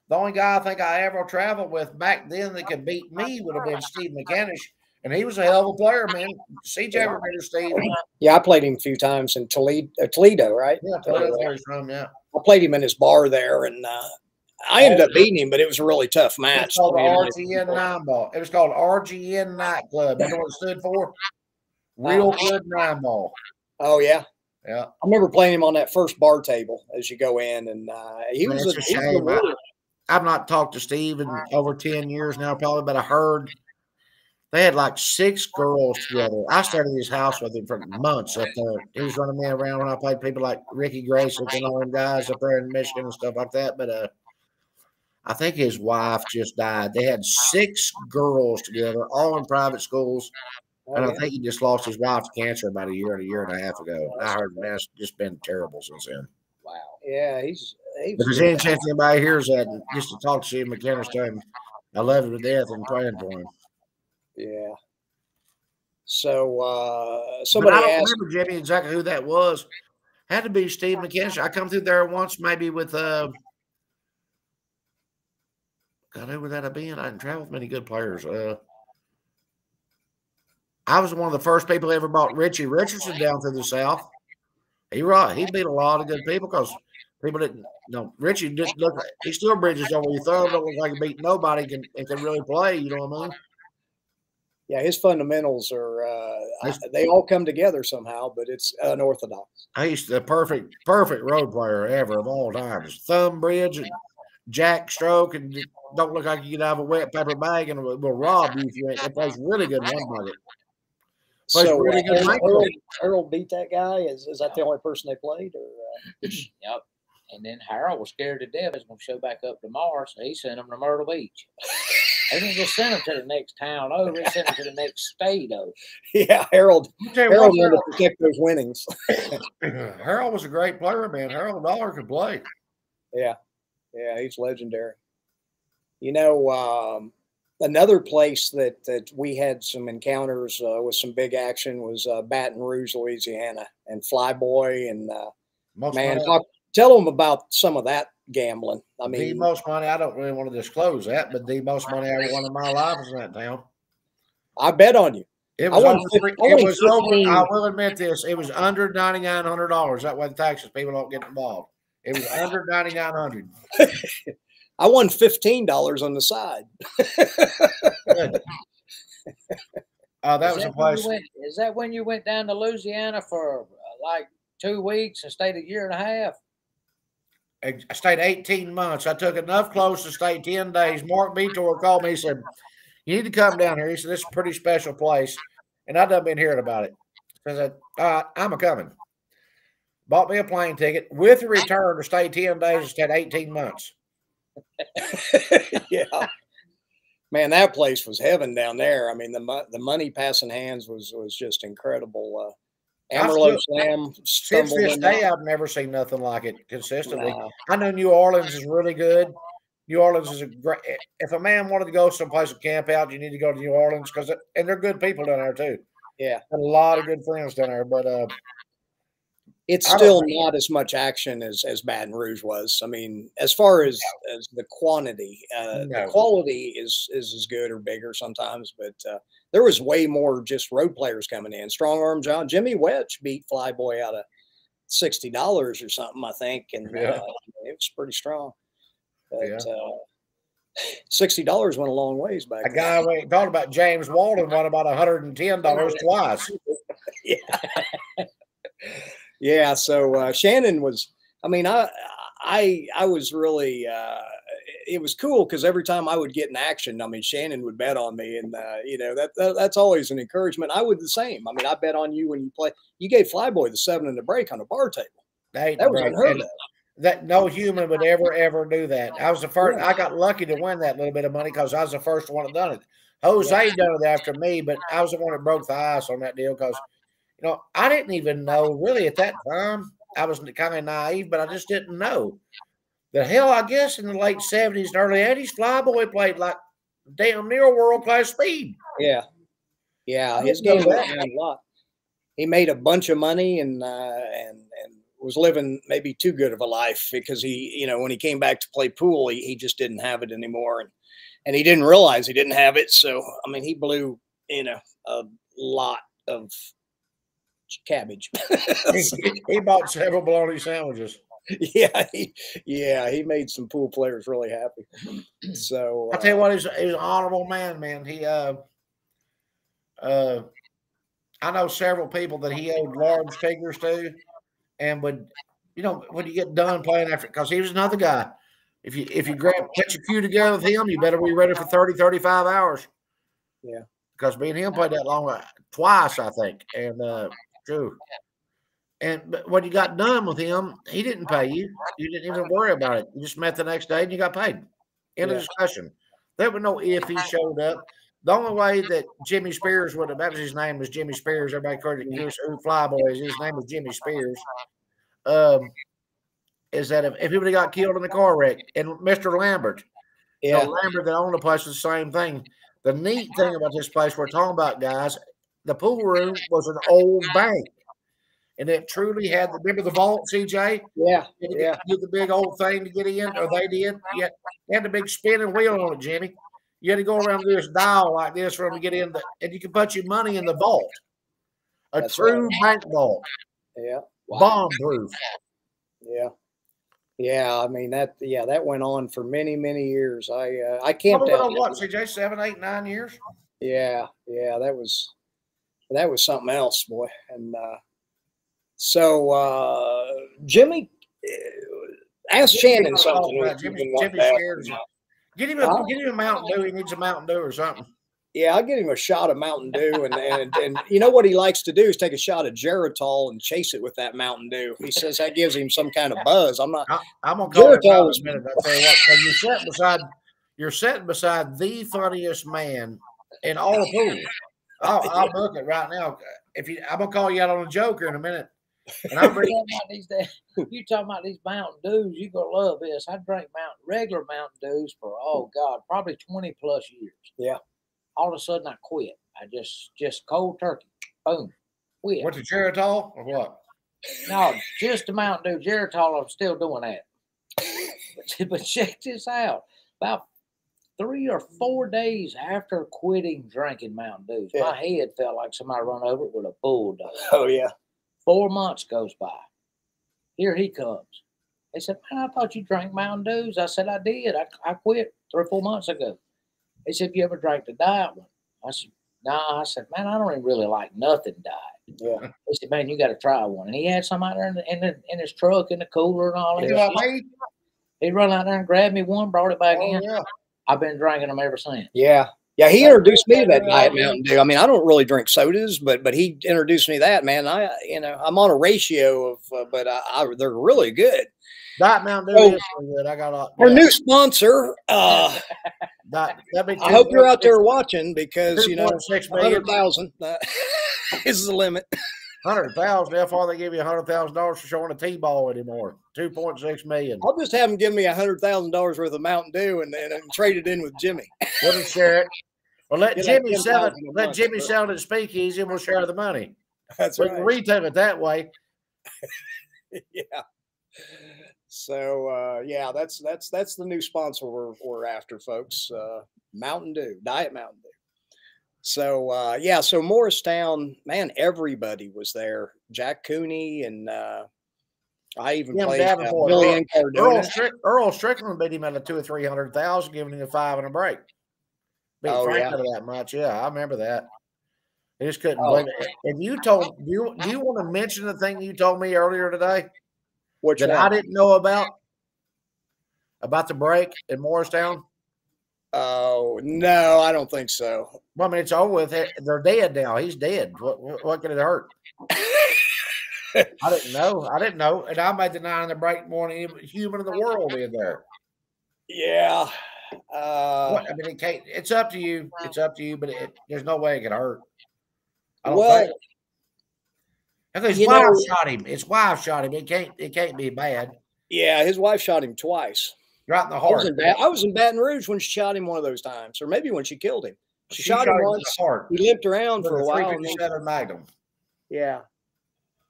The only guy I think I ever traveled with back then that could beat me would have been Steve McKinnish, and he was a hell of a player, man. CJ remember Steve. Yeah, I played him a few times in Toledo, uh, Toledo right? Yeah, Toledo's where he's from. Yeah, I played him in his bar there, and uh, I ended up beating him, but it was a really tough match. it's called the RGN Nine Ball. It was called RGN Nightclub. You know what it stood for? Real good nine ball. oh yeah, Yeah. I remember playing him on that first bar table as you go in, and uh, he Man, was it's a, a he was a really- I've not talked to Steve in over 10 years now, probably, but I heard they had like six girls together. I stayed at his house with him for months up there. He was running me around when I played people like Ricky Grace and all them guys up there in Michigan and stuff like that. But uh, I think his wife just died. They had six girls together, all in private schools. oh, And I think he just lost his wife to cancer about a year and a year and a half ago. I heard that's just been terrible since then. Wow. yeah, he's he If there's any chance anybody hears that, just to talk to Steve McKinnis, tell him I love him to death and praying for him. yeah. So uh, But somebody I don't asked, remember Jimmy exactly who that was. Had to be Steve McKinnis. I come through there once, maybe with uh. God, who would that have been? I didn't travel with many good players. Uh, I was one of the first people ever brought Richie Richardson down through the South. He right. He beat a lot of good people because people didn't. You know, Richie just look. He still bridges over your thumb. Don't look like he beat nobody. Can and can really play. You know what I mean? yeah, his fundamentals are uh, Nice. they all come together somehow, but it's unorthodox. He's the perfect, perfect road player ever of all times. Thumb bridge and jack stroke, and don't look like you can have a wet paper bag and will, will rob you if you ain't. That plays really good one pocket. Plays So really uh, good Harold, ankle. Harold, Harold beat that guy. Is is that the only person they played? Or uh, Yep. And then Harold was scared to death. He's going to show back up tomorrow, so he sent him to Myrtle Beach. They didn't just send him to the next town over. They sent him to the next state over. yeah, Harold You Harold what, wanted to protect those winnings. Harold, Harold was a great player, man. Harold Dollar could play. Yeah, yeah, he's legendary. You know, um, another place that that we had some encounters uh, with some big action was uh, Baton Rouge, Louisiana, and Flyboy. And uh, man, talk, tell them about some of that gambling. I mean, the most money. I don't really want to disclose that, but the most money I ever won in my life was in that town. I bet on you. It was over. fif- I it was over. I will admit this. It was under ninety nine hundred dollars. That way, the taxes people don't get involved. It was under ninety nine hundred. I won fifteen dollars on the side. Uh, that Is was a that when you place. went- is that when you went down to Louisiana for uh, like two weeks and stayed a year and a half? I stayed 18 months. I took enough clothes to stay 10 days. Mark Vitor called me. He said, You need to come down here. He said, This is a pretty special place. And I done been hearing about it. So I said, All right, I'm a coming. Bought me a plane ticket with a return to stay 10 days instead of 18 months. yeah. Man, that place was heaven down there. I mean, the the money passing hands was was just incredible. Uh, Amarillo still- Sam Since this day. I've never seen nothing like it consistently. Nah. I know New Orleans is really good. New Orleans is a great. If a man wanted to go someplace to camp out, you need to go to New Orleans because and they're good people down there too. Yeah. A lot of good friends down there. But uh, It's I still not as much action as as Baton Rouge was. I mean, as far as as the quantity, uh, the quality is is as good or bigger sometimes, but uh, there was way more just road players coming in. Strong arm John Jimmy Welch beat Flyboy out of sixty dollars or something, I think, and Yeah. uh, it was pretty strong. But Yeah. uh, sixty dollars went a long ways back. a guy we talked about James Walden won about hundred and ten dollars twice. yeah. yeah. So uh, Shannon was. I mean, I I I was really. Uh, it was cool because every time I would get in action, I mean, Shannon would bet on me, and uh, you know that, that, that's always an encouragement. I would the same. I mean, I bet on you when you play. You gave Flyboy the seven and the break on the bar table. That, That was unheard of. that no human would ever ever do that. I was the first. I got lucky to win that little bit of money because I was the first one that done it. Jose done it after me, but I was the one that broke the ice on that deal because, you know, I didn't even know really at that time. I was kind of naive, but I just didn't know. The hell, I guess in the late seventies and early eighties, Flyboy played like damn near world class speed. Yeah, yeah. His game went down a lot. He made a bunch of money and uh, and and was living maybe too good of a life because he, you know, when he came back to play pool, he, he just didn't have it anymore, and and he didn't realize he didn't have it. So I mean, he blew, you know, a lot of cabbage. He, he bought several bologna sandwiches. yeah, he, yeah, he made some pool players really happy. So I tell you uh, what, he's, he's an honorable man, man. He, uh, uh, I know several people that he owed large figures to, and would, you know, when you get done playing after, because he was another guy. If you if you grab catch a cue together with him, you better be ready for 30, 35 hours. Yeah. Because me and him played that long uh, twice, I think, and uh, true. And but when you got done with him, he didn't pay you. You didn't even worry about it. You just met the next day and you got paid. End of discussion. There was no if he showed up. The only way that Jimmy Spears would have, that was his name was Jimmy Spears. Everybody called it Goose who Flyboy is. His name was Jimmy Spears. Um, is that if, if he would have got killed in the car wreck, and Mr. Lambert, yeah, Lambert that owned the place was the same thing. The neat thing about this place we're talking about, guys, the pool room was an old bank. And it truly had the remember the vault, CJ? yeah, You yeah. get- the big old thing to get in, or they did. Yeah, had, you the big spinning wheel on it, Jimmy. You had to go around this dial like this for them to get in, the, and you could put your money in the vault. A That's true bank vault, Yeah, bomb proof. yeah, yeah. I mean that. Yeah, that went on for many, many years. I uh, I What, camped out. what, what, CJ? Seven, eight, nine years? Yeah, yeah. That was that was something else, boy. And uh, so uh, Jimmy uh, asked Shannon something. Jimmy- Jimmy that. Get him a get him a Mountain Dew. He needs a Mountain Dew or something. Yeah, I'll give him a shot of Mountain Dew, and, and and you know what he likes to do is take a shot of Geritol and chase it with that Mountain Dew. He says that gives him some kind of buzz. I'm not. I, I'm gonna call Geritol was- a minute. I tell you what, you're sitting beside you're sitting beside the funniest man in all of pool. I'll, I'll book it right now. If you, I'm gonna call you out on a joker in a minute. And I'm You bringing, talking about these you talking about these Mountain Dews? you're gonna love this. I drank Mountain regular Mountain Dews for oh god, probably twenty plus years. Yeah. All of a sudden, I quit. I just just cold turkey, boom, quit. what's the Geritol or what? No, just the Mountain Dew. Geritol, I'm still doing that. But, but check this out. About three or four days after quitting drinking Mountain Dews, Yeah. my head felt like somebody run over it with a bulldozer. Oh yeah. Four months goes by. Here he comes. They said, Man, I thought you drank Mountain Dews. I said, I did. I, I quit three or four months ago. They said, You ever drank the diet one? I said, Nah. I said, Man, I don't even really like nothing diet. Yeah. They said, Man, you got to try one. And he had some out there in, the, in, the, in his truck, in the cooler, and all that. You shit. He run out there and grabbed me one, brought it back Oh, in. yeah. I've been drinking them ever since. Yeah. Yeah, he introduced me to that Yeah. diet Mountain Dew. I mean, I don't really drink sodas, but but he introduced me to that man. I you know I'm on a ratio of, uh, but I, I, they're really good. Diet Mountain Dew Oh. is pretty good. I got a Our yeah, new sponsor. Uh, diet, that'd be I hope you're out there watching because you know 2.6 million. hundred thousand uh, is the limit. Hundred thousand. That's why they give you a hundred thousand dollars for showing a T-ball anymore. Two point six million. I'll just have them give me a hundred thousand dollars worth of Mountain Dew and, and, and trade it in with Jimmy. We'll share it. Well, let Get Jimmy sell it. Let month, Jimmy sell it at Speakeasy, and we'll share the money. That's We can right. retail it that way. yeah. So uh, yeah, that's that's that's the new sponsor we're we're after, folks. Uh, Mountain Dew, Diet Mountain Dew. So uh, yeah, so Morristown, man, everybody was there. Jack Cooney and uh, I even Jim played uh, Davenport, Billy Earl- Earl, Strick, Earl Strickland beat him at a two or three hundred thousand, giving him a five and a break. Beat Oh, Frank yeah. out of that much. Yeah, I remember that. I just couldn't oh. believe it. And you told do you do you want to mention the thing you told me earlier today? Which that one? I didn't know about about the break in Morristown? Oh no, I don't think so. Well, I mean, it's all with. It. They're dead now. He's dead. What what, what could it hurt? I didn't know. I didn't know, and I made the nine in the break more than any human in the world in there. Yeah. Uh, what, I mean, it can't. It's up to you. It's up to you, but it, there's no way it could hurt. well, think. his wife know, shot him. His wife shot him. It can't. It can't be bad. Yeah, his wife shot him twice. Right in the heart. I was in, I was in, Baton Rouge when she shot him one of those times, or maybe when she killed him. She, she shot, shot, him once. Heart. He limped around for a while. Seven Magnum. Yeah,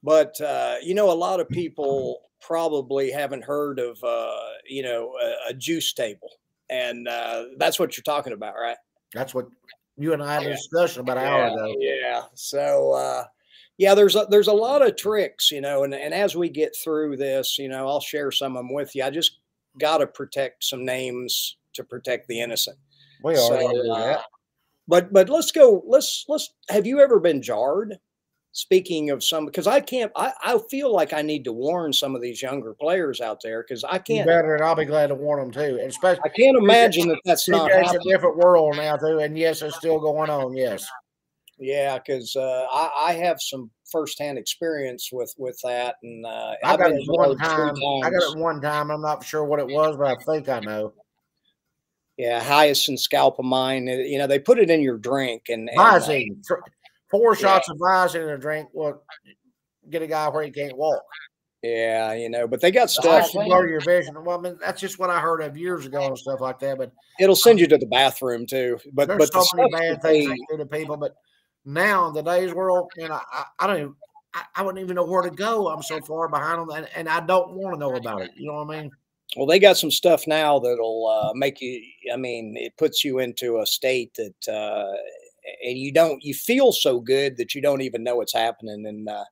but uh, you know, a lot of people probably haven't heard of uh, you know a, a, juice table, and uh, that's what you're talking about, right? That's what you and I had a discussion about an yeah, hour ago. Yeah. So uh, yeah, there's a, there's a lot of tricks, you know, and, and as we get through this, you know, I'll share some of them with you. I just got to protect some names to protect the innocent. We are. So, uh, but but let's go. Let's let's. Have you ever been jarred? Speaking of some, because I can't. I, I feel like I need to warn some of these younger players out there because I can't. You better, and I'll be glad to warn them too. And especially, I can't imagine that that's not. It's a different world now too, and yes, it's still going on. Yes. Yeah, because uh, I, I have some firsthand experience with with that, and uh, I got it one time. I got it one time. I'm not sure what it was, but I think I know. Yeah, hyoscine scopolamine. Uh, you know, they put it in your drink, and, and Visine. Uh, Four shots yeah. of Visine in a drink will get a guy where he can't walk. Yeah, you know, but they got stuff. Blur your vision. Well, I mean, that's just what I heard of years ago and stuff like that. But it'll send you to the bathroom too. But there's but so many bad things they do to people. But now in today's world, and I, I, I don't even, I, I, wouldn't even know where to go. I'm so far behind on that, and I don't want to know about it. You know what I mean? Well, they got some stuff now that'll uh, make you. I mean, it puts you into a state that, uh, and you don't. You feel so good that you don't even know what's happening, and uh,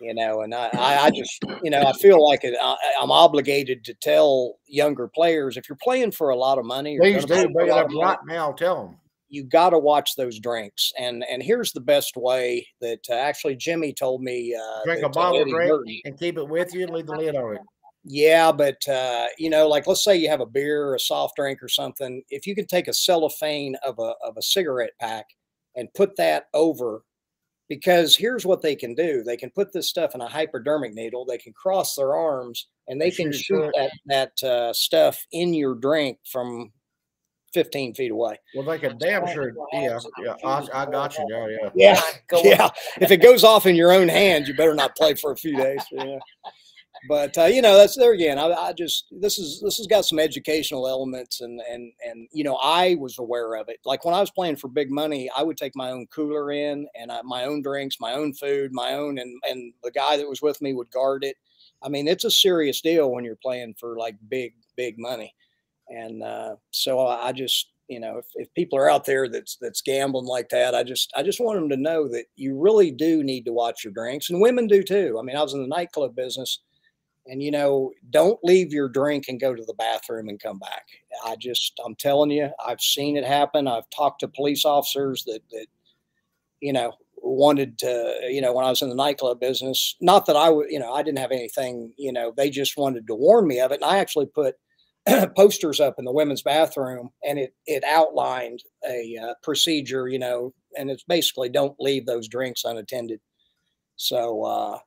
you know. And I, I, just, you know, I feel like it, I, am obligated to tell younger players if you're playing for a lot of money. Please do up right now. Tell them you got to watch those drinks. And and here's the best way that uh, actually Jimmy told me uh, drink a bottle of drink Burton, and keep it with you and leave the lid on it. Yeah, but uh, you know, like let's say you have a beer or a soft drink or something. If you can take a cellophane of a of a cigarette pack and put that over, because here's what they can do: they can put this stuff in a hypodermic needle. They can cross their arms and they can shoot that that uh, stuff in your drink from 15 feet away. Well, they could damn sure. Yeah, yeah. I, I got you. Yeah, yeah. Yeah, yeah. If it goes off in your own hand, you better not play for a few days. Yeah. But uh, you know, that's there again. I, I, just this is this has got some educational elements, and and and you know, I was aware of it. Like when I was playing for big money, I would take my own cooler in and I, my own drinks, my own food, my own, and and the guy that was with me would guard it. I mean, it's a serious deal when you're playing for like big big money. And uh, so I just, you know, if, if people are out there that's that's gambling like that, I just I just want them to know that you really do need to watch your drinks, and women do too. I mean, I was in the nightclub business, and you know, don't leave your drink and go to the bathroom and come back. I just I'm telling you, I've seen it happen. I've talked to police officers that that you know wanted to you know when i was in the nightclub business not that i would you know i didn't have anything you know they just wanted to warn me of it and i actually put posters up in the women's bathroom and it it outlined a uh, procedure you know and it's basically don't leave those drinks unattended so uh,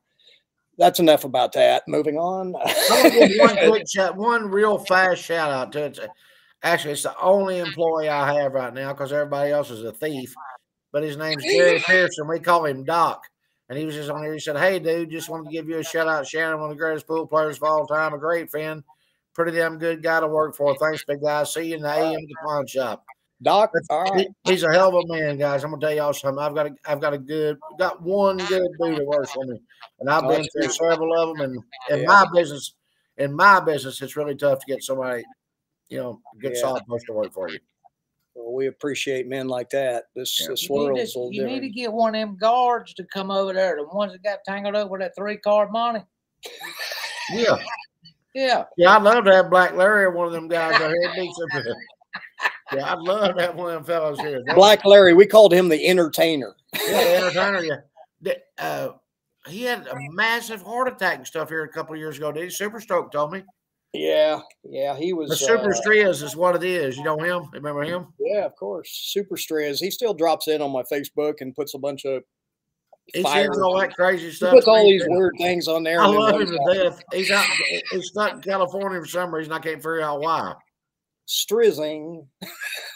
that's enough about that. Moving on. One quick chat one real fast shout out to it. Actually it's the only employee i have right now because everybody else is a thief but his name's jerry pearson. We call him doc. And he was just on here. He said hey dude just wanted to give you a shout out. Shannon one of the greatest pool players of all time a great fan pretty damn good guy to work for. Thanks, big guy. See you in the AM the pawn shop. Doc, all right. He's a hell of a man, guys. I'm gonna tell y'all something. I've got a, I've got a good, got one good dude that works for me, and I've oh, been through several of them. And in yeah. my business, in my business, it's really tough to get somebody, you know, good yeah. solid person to work for you. Well, we appreciate men like that. This yeah. this world's you, you need to get one of them guards to come over there, the ones that got tangled up with that three card money. Yeah, yeah. Yeah, I'd love to have Black Larry or one of them guys out here. Yeah, I'd love to have one of them fellows here. Black Larry, we called him the entertainer. Yeah, the entertainer. Yeah. The- Uh, he had a massive heart attack and stuff here a couple of years ago. Did he? Super Stroke told me. Yeah, yeah, he was. The Super uh, Strias is what it is. You know him? Remember him? yeah, of course. Super Striz. He still drops in on my Facebook and puts a bunch of He sends all that crazy stuff. He puts all these weird things on there. I love him to death. He's out. He's stuck in California for some reason. I can't figure out why. Strizzing.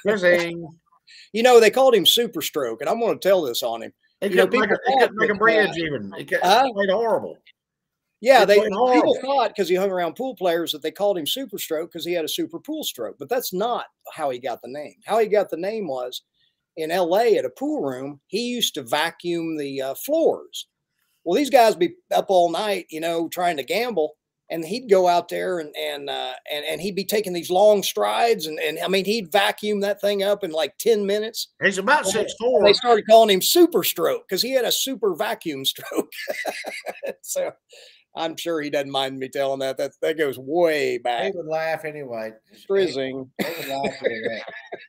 There's a You know, they called him Super Stroke, and I'm going to tell this on him. he You know, make a, people thought couldn't make a bridge even. He could, Huh? played horrible. Yeah, He they people thought because he hung around pool players that they called him Super Stroke because he had a super pool stroke, but that's not how he got the name. How he got the name was in L.A. at a pool room. He used to vacuum the uh, floors. Well, these guys be up all night, you know, trying to gamble, and he'd go out there and and uh, and and he'd be taking these long strides, and and I mean he'd vacuum that thing up in like ten minutes. He's about Well, six four. they started calling him Super Stroke because he had a super vacuum stroke. so I'm sure he doesn't mind me telling that. That that goes way He back. would laugh anyway. Frizzing He would laugh at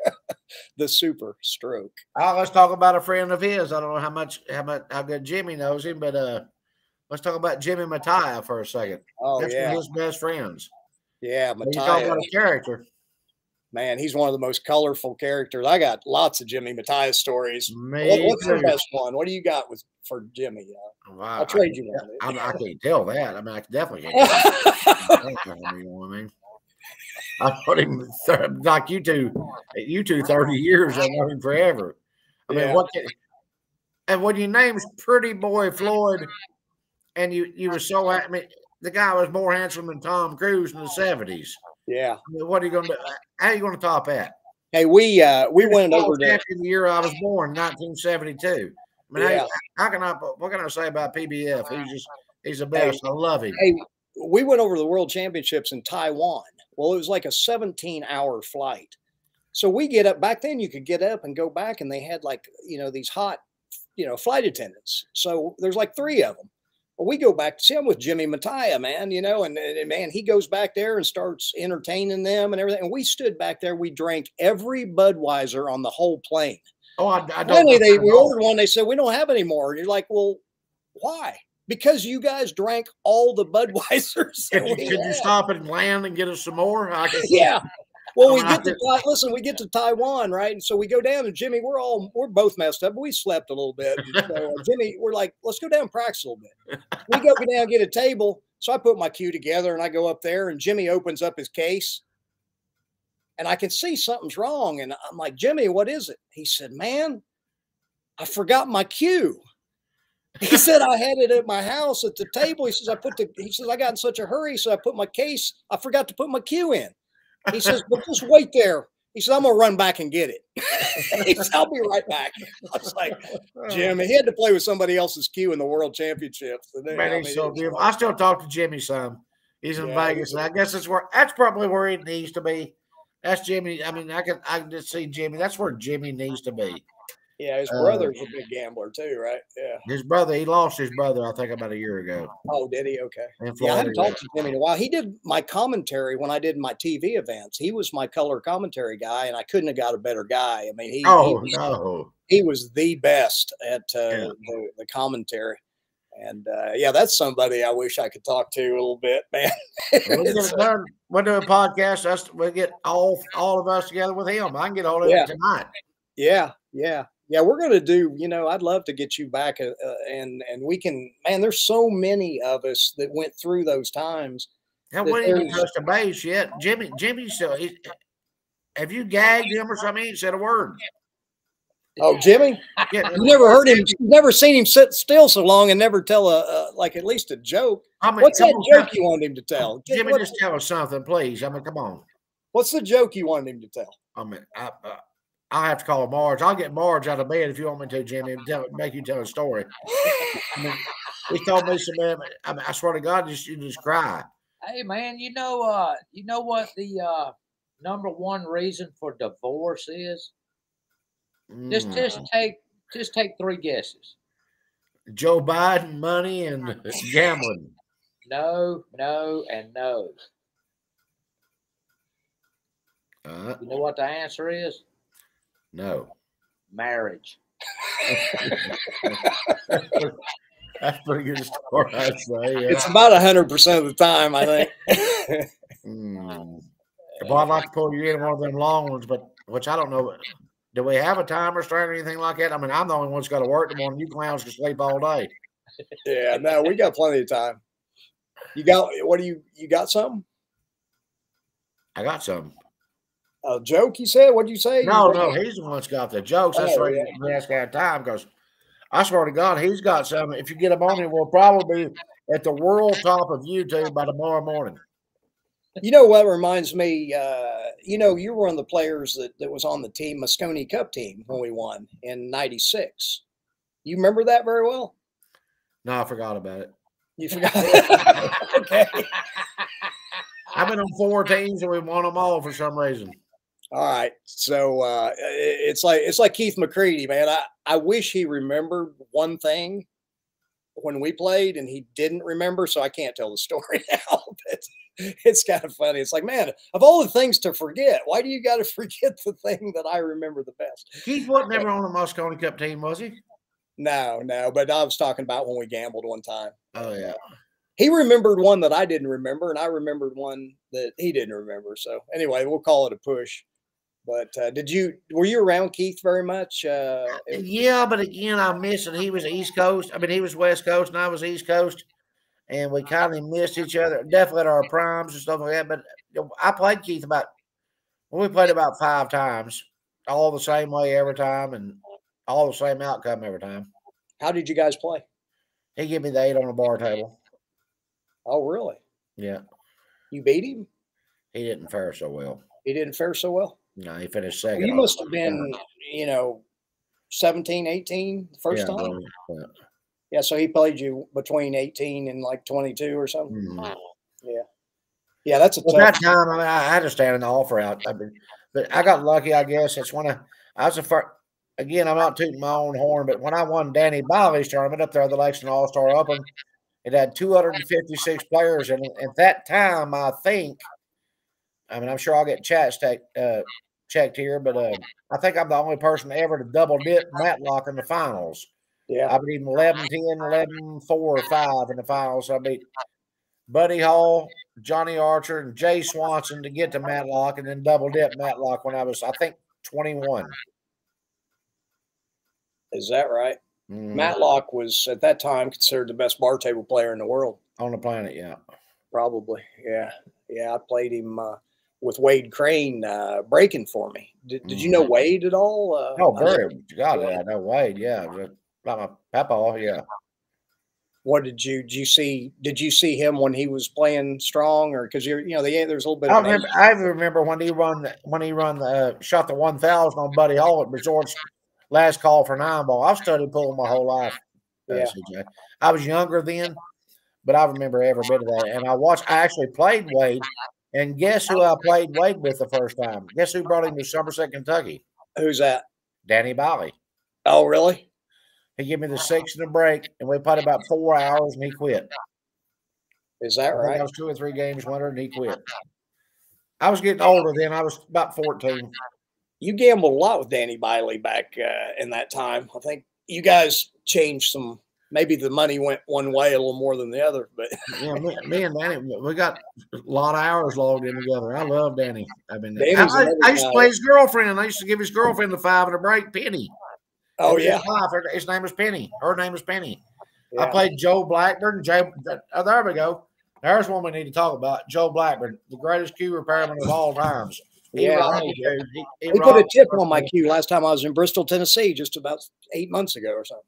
that. the super stroke. Oh, let's talk about a friend of his. I don't know how much how much how good Jimmy knows him, but uh let's talk about Jimmy Mataya for a second. Oh That's yeah, one of his best friends. yeah, When you talk about a character. Man, he's one of the most colorful characters. I got lots of Jimmy Mataya stories. Me What, what's your best one? What do you got with for Jimmy? Uh, Wow, I'll trade you one. I, I, I can't tell that. I mean, I definitely can't. Tell that. you know what I mean? I put him like you two, you two 30 years. I've known him forever. I mean, Yeah. what? Can, and when your name's Pretty Boy Floyd, and you you were so I mean, the guy was more handsome than Tom Cruise in the 70s. yeah. I mean, what are you going to? How are you going to top that? Hey, we uh we went over to the year I was born, 1972. I mean, Yeah. how, how can I? What can I say about PBF? He's just he's the best. I love him. Hey, we went over to the World Championships in Taiwan. Well, it was like a 17 hour flight. So we get up back then, you could get up and go back, and they had like, you know, these hot, you know, flight attendants. So there's like three of them. Well, we go back to see I'm with Jimmy Mataya, man, you know, and, and man, he goes back there and starts entertaining them and everything. And we stood back there, we drank every Budweiser on the whole plane. Oh, I, I don't. Finally, they we ordered one. They said we don't have any more. And you're like, well, why? Because you guys drank all the Budweisers. Could you, could you stop and land and get us some more? Yeah. Well, we I mean, I get to listen. We get to Taiwan, right? And so we go down, and Jimmy, we're all we're both messed up, but we slept a little bit. So uh, Jimmy, we're like, let's go down and practice a little bit. We go down, get a table. So I put my cue together, and I go up there, and Jimmy opens up his case, and I can see something's wrong. And I'm like, Jimmy, what is it? He said, Man, I forgot my cue. He said I had it at my house at the table. He says I put the. He says I got in such a hurry, so I put my case. I forgot to put my cue in. He says, but just wait there. He said I'm gonna run back and get it. he said I'll be right back. I was like, Jimmy, he had to play with somebody else's cue in the World Championships. And then, I mean, so beautiful. I still talk to Jimmy some. He's in Yeah, Vegas, he's and I guess that's where that's probably where he needs to be. That's Jimmy. I mean, I can I can just see Jimmy. That's where Jimmy needs to be. Yeah, his uh, brother's a big gambler too, right? Yeah. His brother, he lost his brother, I think, about a year ago. Oh, did he? Okay. Yeah, I haven't talked to Jimmy in a while. He did my commentary when I did my TV events. He was my color commentary guy, and I couldn't have got a better guy. I mean, he, he oh was no! he was the best at uh, Yeah. the, the commentary. And uh, yeah, that's somebody I wish I could talk to a little bit, man. We'll It's, it uh. We'll do a podcast. Us, we'll get all all of us together with him. I can get all of Yeah. it tonight. yeah, yeah, yeah. We're gonna do. You know, I'd love to get you back, uh, uh, and and we can. Man, there's so many of us that went through those times. Now, that we didn't even there's- touch the base yet. Jimmy, Jimmy still. He, have you gagged him or something? He ain't said a word. Oh, Jimmy, Yeah, you never heard him, you've never seen him sit still so long and never tell a, a like at least a joke. I mean, What's that joke you want him to tell? Jimmy, what's, just tell us something, please. I mean, come on. what's the joke you want him to tell? I mean, I, uh, I have to call Marge. I'll get Marge out of bed if you want me to, Jimmy, and tell, make you tell a story. I mean, he told me some. man, I, mean, I swear to God, just you just cry. Hey man, you know uh you know what the uh number one reason for divorce is? Just Mm. just take just take three guesses. Joe Biden, money, and gambling. No, no, and no. Uh, You know what the answer is? No. Marriage. That's pretty good story, I'd say. Yeah. It's about hundred percent of the time, I think. Mm. Well, I'd like to pull you in one of them long ones, but which I don't know. Do we have a time restraint or anything like that? I mean, I'm the only one that's got to work tomorrow. You clowns can sleep all day. yeah, no, we got plenty of time. You got what do you you got something? I got some. A joke you said? What'd you say? No, no, he's the one that's got the jokes. That's Oh, right. yeah. Ask out time because I swear to God, he's got some. If you get him on, he will probably be at the world top of YouTube by tomorrow morning. You know what reminds me? Uh, you know, you were one of the players that, that was on the team, Mosconi Cup team, when we won in '96. You remember that very well? No, I forgot about it. You forgot? okay. I've been on four teams and we won them all for some reason. All right. So uh, it's like it's like Keith McCready, man. I, I wish he remembered one thing when we played and he didn't remember, so I can't tell the story now. But it's kind of funny. It's like, man, of all the things to forget, why do you got to forget the thing that I remember the best? Keith wasn't ever on the Mosconi Cup team, was he? No, no. But I was talking about when we gambled one time. Oh yeah. He remembered one that I didn't remember, and I remembered one that he didn't remember. So anyway, we'll call it a push. But uh, did you were you around Keith very much? Uh, Yeah, but again, I miss it. He was East Coast. I mean, he was West Coast, and I was East Coast, and we kind of missed each other. Definitely at our primes and stuff like that. But I played Keith about. Well, we played about five times, all the same way every time, and all the same outcome every time. how did you guys play? He gave me the eight on the bar table. Oh, really? Yeah, You beat him? he didn't fare so well. He didn't fare so well. No, he finished second. He must have been, you know, 17, 18 the first Yeah, time. yeah. Yeah, so he played you between 18 and like 22 or something. Mhm. Yeah, that's a Well, tough. that time, I, mean, I had to stand in the offer out. I mean, but I got lucky, I guess. It's when I, I was the first. Again, I'm not tooting my own horn, but when I won Danny Biley's tournament up there at the Lexington All Star Open, it had 256 players, and at that time, I think, I mean, I'm sure I'll get chats take, uh, checked here, but uh, I think I'm the only person ever to double dip Matlock in the finals. Yeah. I beat him 11 10, 11 4, or 5 in the finals. I beat Buddy Hall, Johnny Archer, and Jay Swanson to get to Matlock and then double dip Matlock when I was, I think, 21. Is that right? Mhm. Matlock was at that time considered the best bar table player in the world. on the planet, yeah. Probably. Yeah. Yeah. I played him uh, with Wade Crane uh, breaking for me. Did, did you know Wade at all? Uh, Oh, I know- very. God, yeah, no way. Yeah. Like my papa, yeah. What did you did you see? Did you see him when he was playing strong, or because you're you know the, there's a little bit I of remember, I remember when he run when he run the uh, shot the one thousand on Buddy Hall at Resorts last call for nine ball. I've studied pulling my whole life. uh, Yeah. CJ. I was younger then, but I remember every bit of that. And I watched. I actually played Wade, and guess who I played Wade with the first time? Guess who brought him to Somerset, Kentucky? who's that? Danny Biley. Oh, really? He gave me the six and a break, and we played about four hours, and he quit. Is that I right? I was two or three games winner, and he quit. I was getting older then. I was about fourteen. You gambled a lot with Danny Biley back uh, in that time. I think you guys changed some. Maybe the money went one way a little more than the other, but Yeah, me, me and Danny, we got a lot of hours logged in together. I love Danny. I mean, Danny's I, I used to play his girlfriend. I used to give his girlfriend the five and a break, Penny. oh yeah, his wife. Her- His name was Penny. Her name was Penny. I played Joe Blackburn. Joe, oh, there we go. There's one we need to talk about. Joe Blackburn, the greatest cue repairman of all times. He Yeah, rocked right. me, dude. He, he He put a tip on my cue last time I was in Bristol, Tennessee, just about eight months ago or something.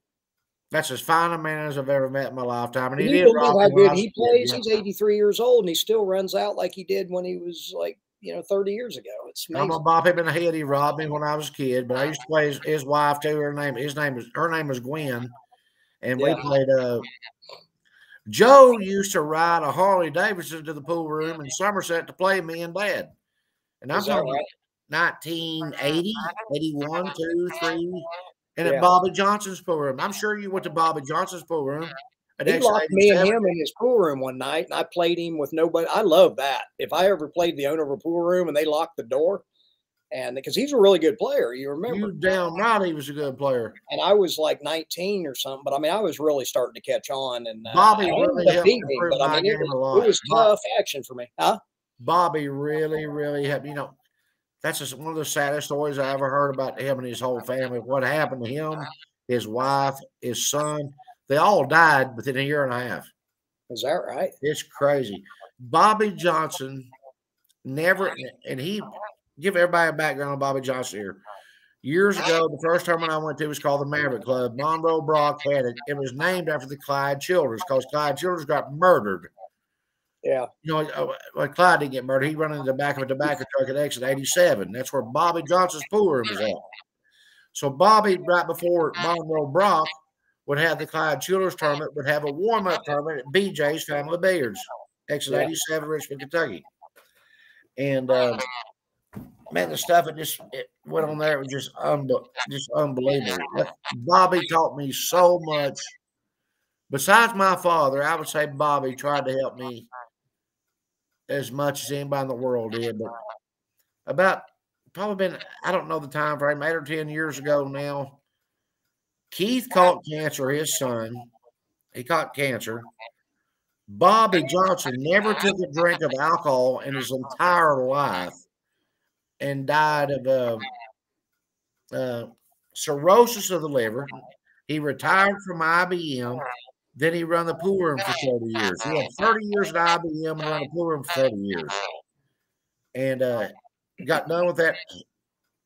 That's as fine a man as I've ever met in my lifetime. And Can he did rock how good he plays? yeah. He's 83 years old and he still runs out like he did when he was like, you know, 30 years ago. It's I'm gonna bop him in the head. He robbed me when I was a kid, but I used to play his, his wife too. Her name, his name was her name was Gwen, and we played. Uh, Joe used to ride a Harley Davidson to the pool room in Somerset to play me and Dad, and I'm Is talking right? 1980, 81, 2, 3, and Yeah. at Bobby Johnson's pool room. I'm sure you went to Bobby Johnson's pool room. He locked me and him in his pool room one night, and I played him with nobody. I love that. If I ever played the owner of a pool room and they locked the door, and because he's a really good player, you remember. You damn right, he was a good player. And I was like 19 or something, but I mean, I was really starting to catch on. And uh, Bobby really helped beating but I mean, it was, it was tough action for me, huh? Bobby really, really helped. You know, that's just one of the saddest stories I ever heard about him and his whole family. What happened to him, his wife, his son, they all died within a year and a half. Is that right? It's crazy. Bobby Johnson never, and he give everybody a background on Bobby Johnson here. Years ago, the first tournament I went to was called the Maverick Club. Monroe Brock had it. It was named after the Clyde Childress because Clyde Childress got murdered. Yeah. You know, uh, well, Clyde didn't get murdered. He run into the back of a tobacco truck at exit 87. That's where Bobby Johnson's pool room was at. So Bobby, right before Monroe Brock, would have the Clyde Childress tournament, would have a warm-up tournament at BJ's Family Billiards, exit Yeah. 87, Richmond, Kentucky. And uh, man, the stuff that just it went on there was just unbe- just unbelievable. Bobby taught me so much. Besides my father, I would say Bobby tried to help me as much as anybody in the world did. But about probably been I don't know the time frame, eight or ten years ago now. Keith caught cancer, his son. He caught cancer. Bobby Johnson never took a drink of alcohol in his entire life and died of uh, uh, cirrhosis of the liver. He retired from IBM. Then he ran the pool room for 30 years. He had 30 years at IBM and ran the pool room for 30 years. And uh, got done with that.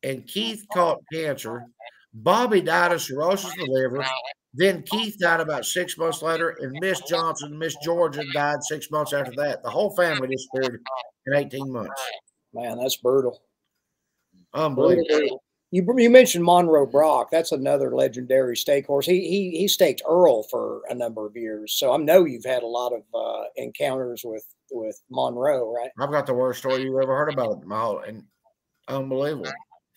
And Keith caught cancer. Bobby died of cirrhosis of the liver. Then Keith died about six months later, and Miss Johnson, Miss Georgia died six months after that. The whole family disappeared in 18 months. Man, that's brutal. Unbelievable. Brutal. You, you mentioned Monroe Brock. That's another legendary stake horse. He he he staked Earl for a number of years, so I know you've had a lot of uh, encounters with with Monroe, right? I've got the worst story you ever heard about my whole, and unbelievable.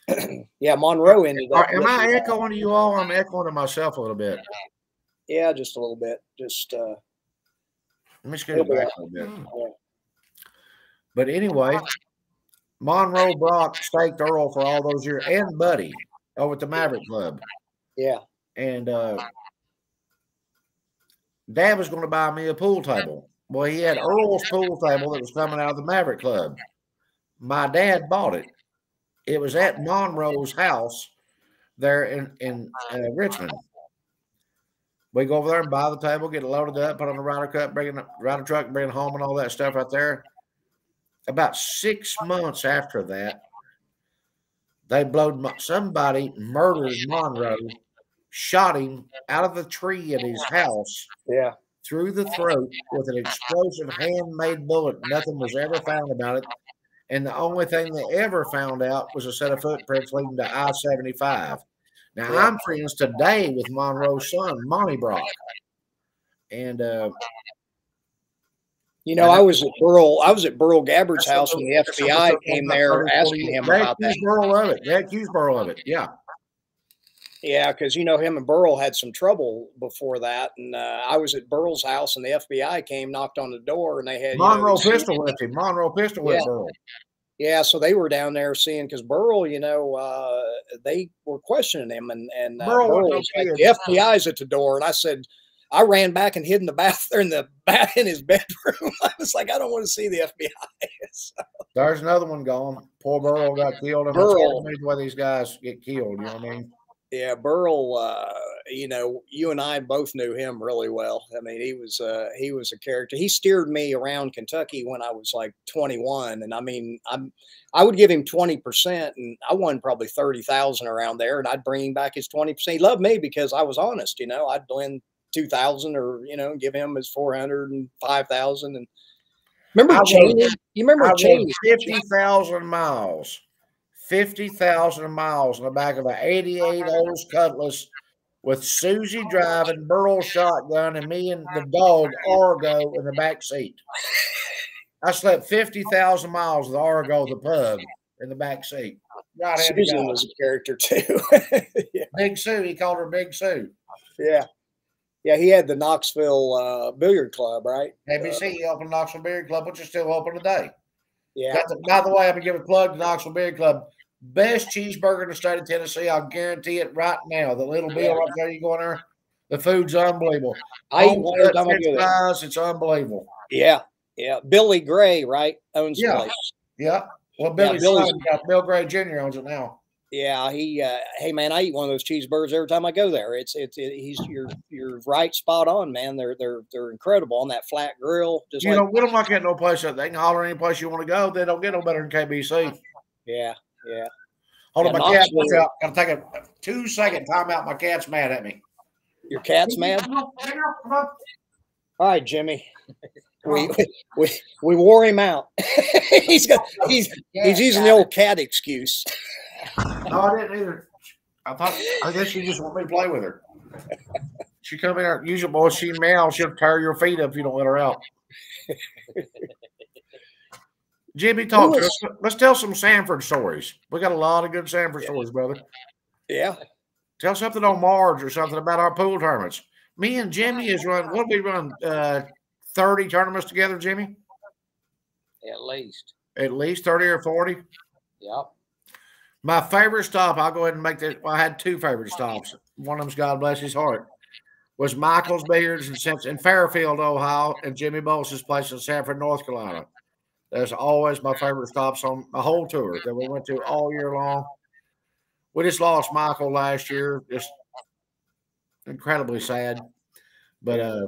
Yeah, Monroe ended up. Are- am I echoing to you all? I'm echoing to myself a little bit. Yeah, just a little bit. Just uh, Let me just get it back a little bit. yeah. But anyway, Monroe Brock staked Earl for all those years and Buddy over at the Maverick Club. yeah, And uh, Dad was going to buy me a pool table. Well, he had Earl's pool table that was coming out of the Maverick Club. My dad bought it. It was at Monroe's house there in, in uh, Richmond. We go over there and buy the table, get it loaded up, put on the rider cut, bring it, rider truck, bring it home, and all that stuff right there. About six months after that, they blowed my, somebody murdered Monroe, shot him out of the tree at his house yeah. through the throat with an explosive handmade bullet. Nothing was ever found about it. And the only thing they ever found out was a set of footprints leading to I 75. Now, Yeah. I'm friends today with Monroe's son, Monty Brock. And uh, You know, I was at Burl. I was at Burl Gabbard's house when the FBI came there asking him about that. Burl of it. They accused Burl of it. Yeah. Yeah, because you know him and Burl had some trouble before that, and uh, I was at Burl's house, and the FBI came, knocked on the door, and they had you know, Monroe pistol whipped him. Monroe pistol whipped Yeah. Burl. Yeah, so they were down there seeing because Burl, you know, uh, they were questioning him, and and uh, Burl Burl wasn't like, "The FBI's at the door," and I said, I ran back and hid in the bath in the bath in his bedroom. I was like, I don't want to see the FBI. So, There's another one gone. Poor Burl got killed. And Burl. The way these guys get killed. You know what I mean? yeah, Burl, uh, you know, you and I both knew him really well. I mean, he was uh, he was a character. He steered me around Kentucky when I was like 21, and I mean, I'm I would give him 20 percent, and I won probably 30,000 around there, and I'd bring him back his 20 percent. He loved me because I was honest. You know, I'd lend 2,000 or you know give him his 400 and 5,000 and. Remember I Cheney? You remember I Cheney? 50,000 miles. 50,000 miles in the back of an 88 Olds Cutlass with Susie driving, Burl shotgun, and me and the dog Argo in the back seat. I slept 50,000 miles with Argo the pug in the back seat. Right Susan was a character too. yeah, Big Sue. He called her Big Sue. yeah, yeah. He had the Knoxville uh, Billiard Club, right? ABC he opened Knoxville Beer Club, which is still open today. Yeah, the- by the way, I'm gonna give a plug to Knoxville Beer Club. Best cheeseburger in the state of Tennessee. I'll guarantee it right now. The little bill right there, you go in there. The food's unbelievable. I eat one every time I French go there. fries, it's unbelievable. Yeah, yeah. Billy Gray, right, owns Yeah. the place. Yeah. Well, Billy's Billy's- son, Bill Gray Jr. owns it now. Yeah, he. Uh, hey, man, I eat one of those cheeseburgers every time I go there. It's it's it, he's you're you're right, spot on, man. They're they're they're incredible on that flat grill. Just You like know, we don't like get no place that they can holler any place you want to go. They don't get no better than KBC. yeah, yeah. Hold on, my cat. Knoxville- Watch out. Gotta take a two second time out. My cat's mad at me. Your cat's mad. All right, Jimmy. We we we wore him out. he's got he's he's using the old cat excuse. No, I didn't either. I thought I guess she just want me to play with her. She come in there, usually boy, she meow, she'll tear your feet up if you don't let her out. Jimmy, talk to us. Let's tell some Sanford stories. We got a lot of good Sanford stories, brother. Yeah. Tell something on Marge or something about our pool tournaments. Me and Jimmy is run. What we run? Uh, Thirty tournaments together, Jimmy. At least. At least thirty or forty. Yep. My favorite stop, I'll go ahead and make this. Well, I had two favorite stops. One of them's God bless his heart. Was Michael's Beards in, in Fairfield, Ohio, and Jimmy Bols's place in Sanford, North Carolina. That's always my favorite stops on the whole tour that we went to all year long. We just lost Michael last year, just incredibly sad. But uh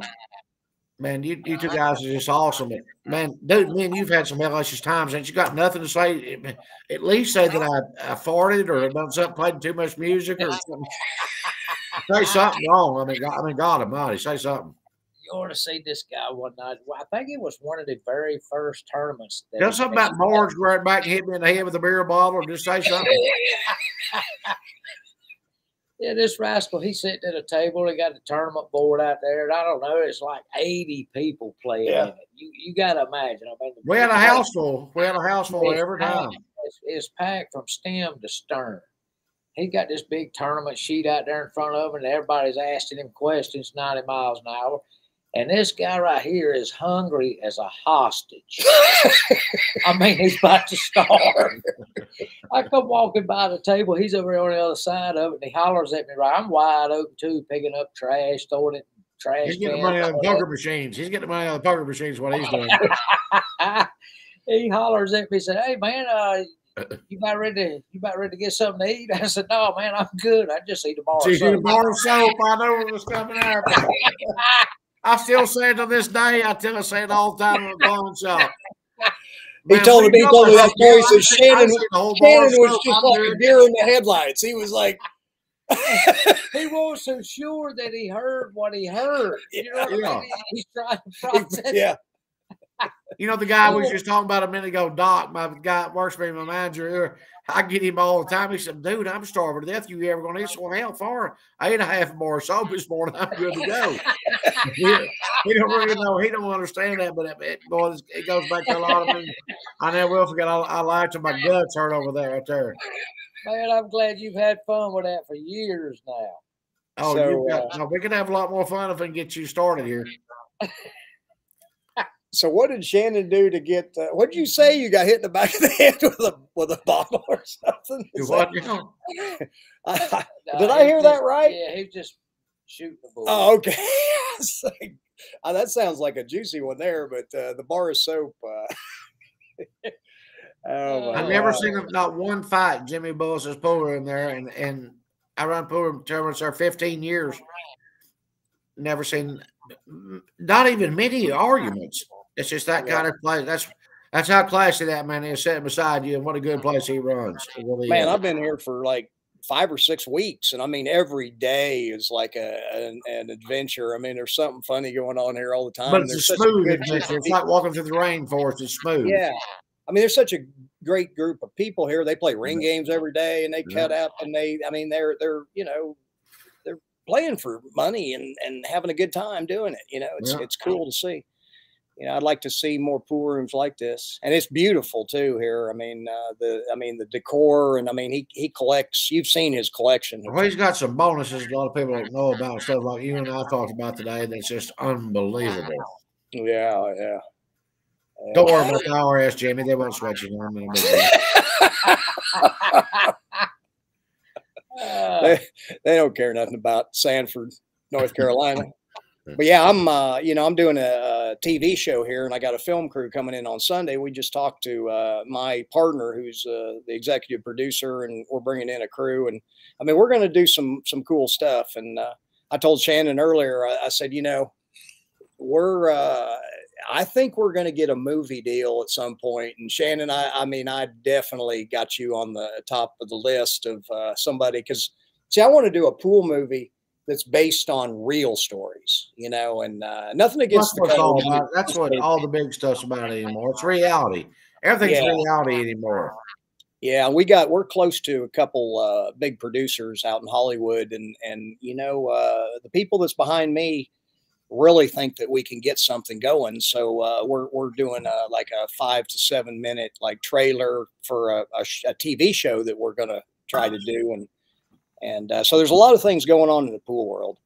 man, you, you two guys are just awesome. Man, dude, man, you've had some hellacious times, and you got nothing to say. Eh, at least say that I, I farted or done something, played too much music or something. say something wrong. I mean, God, I mean, God Almighty, say something. You ought to see this guy one night. Well, I think it was one of the very first tournaments. that Tell something about Marge right back and hit me in the head with a beer bottle, or just say something. Yeah, this rascal, he's sitting at a table. He got a tournament board out there, and I don't know, it's like 80 people playing Yeah. You you got to imagine. I mean, the- We had a house full. We had a house full every packed- time. It's, it's packed from stem to stern. He got this big tournament sheet out there in front of him, and everybody's asking him questions 90 miles an hour. And this guy right here is hungry as a hostage. I mean, he's about to starve. I come walking by the table. He's over on the other side of it, and he hollers at me. Right, I'm wide open too, picking up trash, throwing it in trash. He's getting money out of the poker machines. He's getting money out of the poker machines. What he's doing. he hollers at me, said, "Hey man, uh, you about ready to you about ready to get something to eat?" I said, "No, man, I'm good. I just eat a bar." of See, the soap." bar of soap. I know it was coming out. I still say it to this day. I tell I say it all the time in the pawn shop. He told me, he told me that story. So Shannon, see the whole bar of Shannon was just like a deer in the headlights. He was like, he wasn't so sure that he heard what he heard. You know what Yeah. I mean? He's trying to process. yeah, You know the guy we was just talking about a minute ago, Doc, my guy works for me, my manager here. I get him all the time. He said, "Dude, I'm starving to death. You ever gonna eat some hell far? I ate a half of soap this morning. I'm good to go." he, he don't really know. He don't understand that, but it, it, boy, it goes back to a lot of me. I never will forget. I, I lied to my guts hurt over there, right there. Man, I'm glad you've had fun with that for years now. Oh, So, you got, no, we can have a lot more fun if we can get you started here. So what did Shannon do to get? Uh, what did you say? You got hit in the back of the head with a with a bottle or something? Is what? that- now? I- Did I he hear that right? Yeah, he just shooting the bull. oh, okay. It's like, uh, that sounds like a juicy one there, but uh, the bar of soap. Uh, oh I've never God. seen not one fight. Jimmy Bullis has pool room there, and and I run pool room tournaments there 15 years. Never seen, not even many arguments. It's just that Yeah. kind of place. That's that's how classy that man is sitting beside you, and what a good place he runs. Really Man, is. I've been here for like five or six weeks, and I mean every day is like a an, an adventure. I mean, there's something funny going on here all the time. but it's smooth adventure. It's like walking through the rainforest. It's smooth. Yeah. I mean, there's such a great group of people here. They play ring Yeah. games every day and they Yeah. cut up and they, I mean, they're, they're, you know, they're playing for money and, and having a good time doing it. You know, it's, Yeah. it's cool to see. You know, I'd like to see more pool rooms like this, and it's beautiful too here. I mean, uh, the, I mean, the decor, and I mean, he he collects. You've seen his collection. Well, he's got some bonuses a lot of people don't know about stuff like you and I talked about today. That's just unbelievable. Yeah, yeah. Don't worry about the IRS, Jamie. They won't sweat you. Uh, they, they don't care nothing about Sanford, North Carolina. But yeah, I'm uh, you know I'm doing a, a, TV show here, and I got a film crew coming in on Sunday. We just talked to uh, my partner, who's uh, the executive producer, and we're bringing in a crew. And I mean, we're going to do some some cool stuff. And uh, I told Shannon earlier, I, I said, you know, we're uh, I think we're going to get a movie deal at some point. And Shannon, I, I mean, I definitely got you on the top of the list of uh, somebody because see, I want to do a pool movie that's based on real stories, you know, and uh, nothing against that's what, all about. that's what all the big stuff's about anymore. It's reality. Everything's yeah. reality anymore. Yeah, we got we're close to a couple uh, big producers out in Hollywood, and and you know uh, the people that's behind me really think that we can get something going. So uh, we're we're doing a, like a five to seven minute like trailer for a, a, a TV show that we're going to try to do, and and uh, so there's a lot of things going on in the pool world.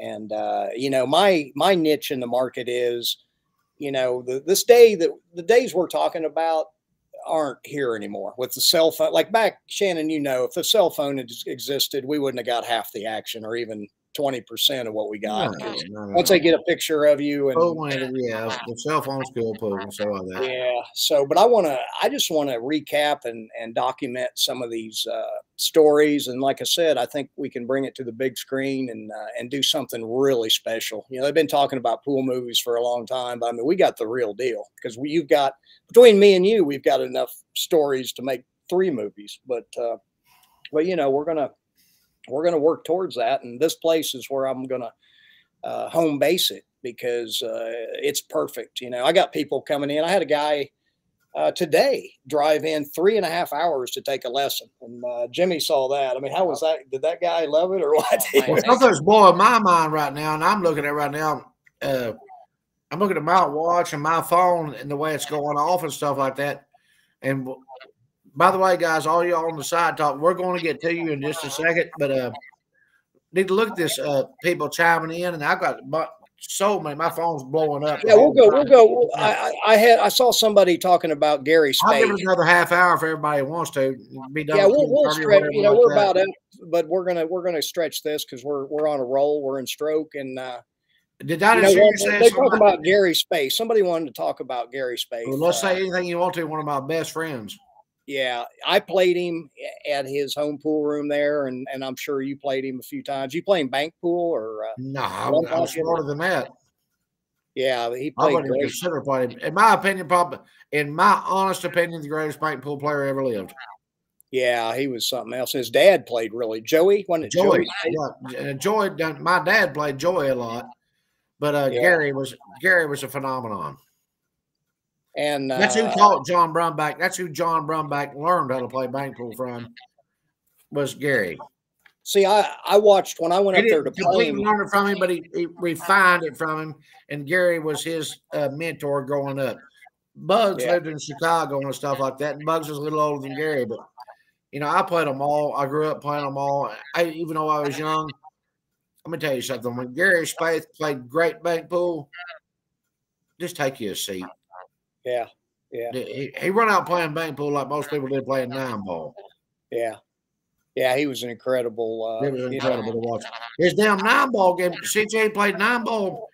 And uh, you know, my my niche in the market is, you know, the, this day that the days we're talking about aren't here anymore with the cell phone. Like back, Shannon, you know, if the cell phone had existed, we wouldn't have got half the action or even 20% of what we got. No, no, no, Once they get a picture of you and oh, yeah, the cell phone's cool, and so like that. Yeah. So, but I want to, I just want to recap and, and document some of these uh, stories. And like I said, I think we can bring it to the big screen and, uh, and do something really special. You know, they've been talking about pool movies for a long time, but I mean, we got the real deal because we you've got, between me and you, we've got enough stories to make three movies, but, uh, but you know, we're going to, we're going to work towards that. And this place is where I'm going to uh, home base it because uh, it's perfect. You know, I got people coming in. I had a guy uh, today drive in three and a half hours to take a lesson, and uh, Jimmy saw that. I mean, how was that? Did that guy love it or what? well, something's blowing my mind right now, and I'm looking at right now. Uh, I'm looking at my watch and my phone and the way it's going off and stuff like that. And by the way, guys, all y'all on the side talk, we're going to get to you in just a second, but uh, need to look at this. Uh, people chiming in, and I've got so many. My phone's blowing up. Yeah, we'll go. We'll go. I, I had I saw somebody talking about Gary Spaeth. I'll give it another half hour if everybody wants to. Be done. Yeah, we'll, we'll stretch. You know, like we're that. about up, but we're gonna we're gonna stretch this because we're we're on a roll. We're in stroke, and uh, did I you know, you they talk about Gary Spaeth. Somebody wanted to talk about Gary Spaeth. Well, let's uh, say anything you want to. One of my best friends. Yeah, I played him at his home pool room there, and, and I'm sure you played him a few times. You playing bank pool or? Uh, no, I I was smarter than that. Yeah, he played. I wouldn't great. consider playing. In my opinion, probably in my honest opinion, the greatest bank pool player ever lived. Yeah, he was something else. His dad played really. Joey, wasn't it? Joey, Joey? yeah. Joey. My dad played Joey a lot, but uh, yeah. Gary was Gary was a phenomenon. And uh, that's who uh, taught John Brumback. That's who John Brumback learned how to play bank pool from. Was Gary. See, I I watched when I went he up there to play. He learn it from him, but he, he, refined it from him. And Gary was his uh, mentor growing up. Bugs yeah. lived in Chicago and stuff like that. And Bugs was a little older than Gary, but you know, I played them all. I grew up playing them all. I, even though I was young, let me tell you something. When Gary Spaeth played great bank pool, just take you a seat. Yeah. Yeah. He, he run out playing bank pool like most people did playing nine ball. Yeah. Yeah, he was an incredible. Uh, it was incredible know. to watch. His damn nine ball game. CJ played nine ball.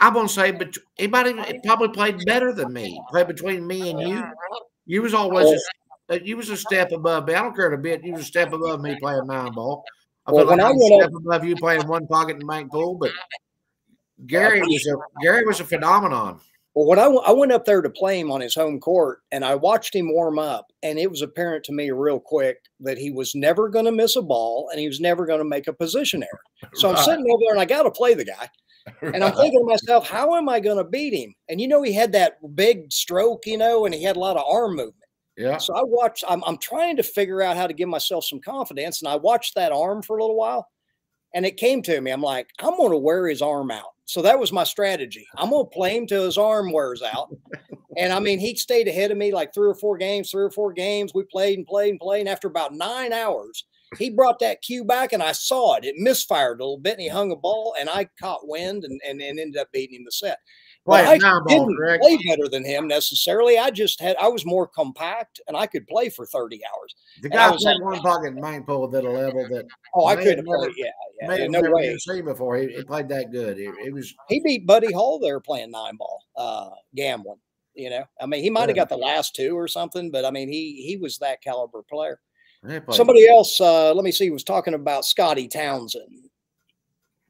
I'm gonna say, but he might even he probably played better than me. Played between me and you. You was always a, you was a step above me. I don't care a bit. You was a step above me playing nine ball. I well, like I was a step above you playing one pocket and bank pool, but Gary was a Gary was a phenomenon. Well, when I, I went up there to play him on his home court and I watched him warm up, and it was apparent to me real quick that he was never going to miss a ball and he was never going to make a position error. So right. I'm sitting over there and I got to play the guy. Right. And I'm thinking to myself, how am I going to beat him? And you know, he had that big stroke, you know, and he had a lot of arm movement. Yeah. So I watched, I'm, I'm trying to figure out how to give myself some confidence. And I watched that arm for a little while and it came to me. I'm like, I'm going to wear his arm out. So that was my strategy. I'm to play him till his arm wears out. and I mean, he stayed ahead of me like three or four games, three or four games. We played and played and played. And after about nine hours, he brought that cue back and I saw it. It misfired a little bit and he hung a ball and I caught wind and, and, and ended up beating him the set. Well, playing I nine didn't correct? play better than him necessarily. I just had I was more compact and I could play for 30 hours. The guy was played like- one pocket in main pool at a level that Oh, I couldn't never- play. Yeah, yeah, man yeah, I've no never way. even seen before. He, he played that good. It, it was He beat Buddy Hall there playing nine ball, uh, gambling. You know, I mean, he might have Yeah. got the last two or something, but I mean, he he was that caliber player. Somebody else, uh, let me see, was talking about Scotty Townsend.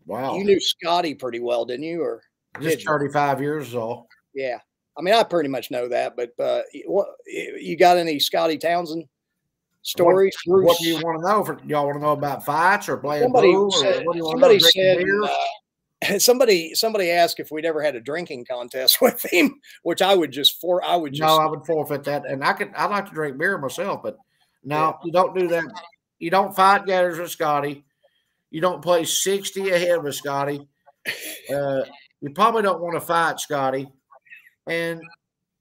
wow. You knew Scotty pretty well, didn't you? Or did just 35 years old. yeah, I mean, I pretty much know that. But uh, what you got any Scotty Townsend stories? What Bruce? do you want to know? For y'all want to know about fights or playing somebody pool? Or said, what do you somebody know? said uh, somebody somebody asked if we'd ever had a drinking contest with him, which I would just for I would just no, I would forfeit that. And I could. I like to drink beer myself, but no, you don't do that. You don't fight gators with Scotty. You don't play 60 ahead with Scotty. Uh, you probably don't want to fight Scotty, and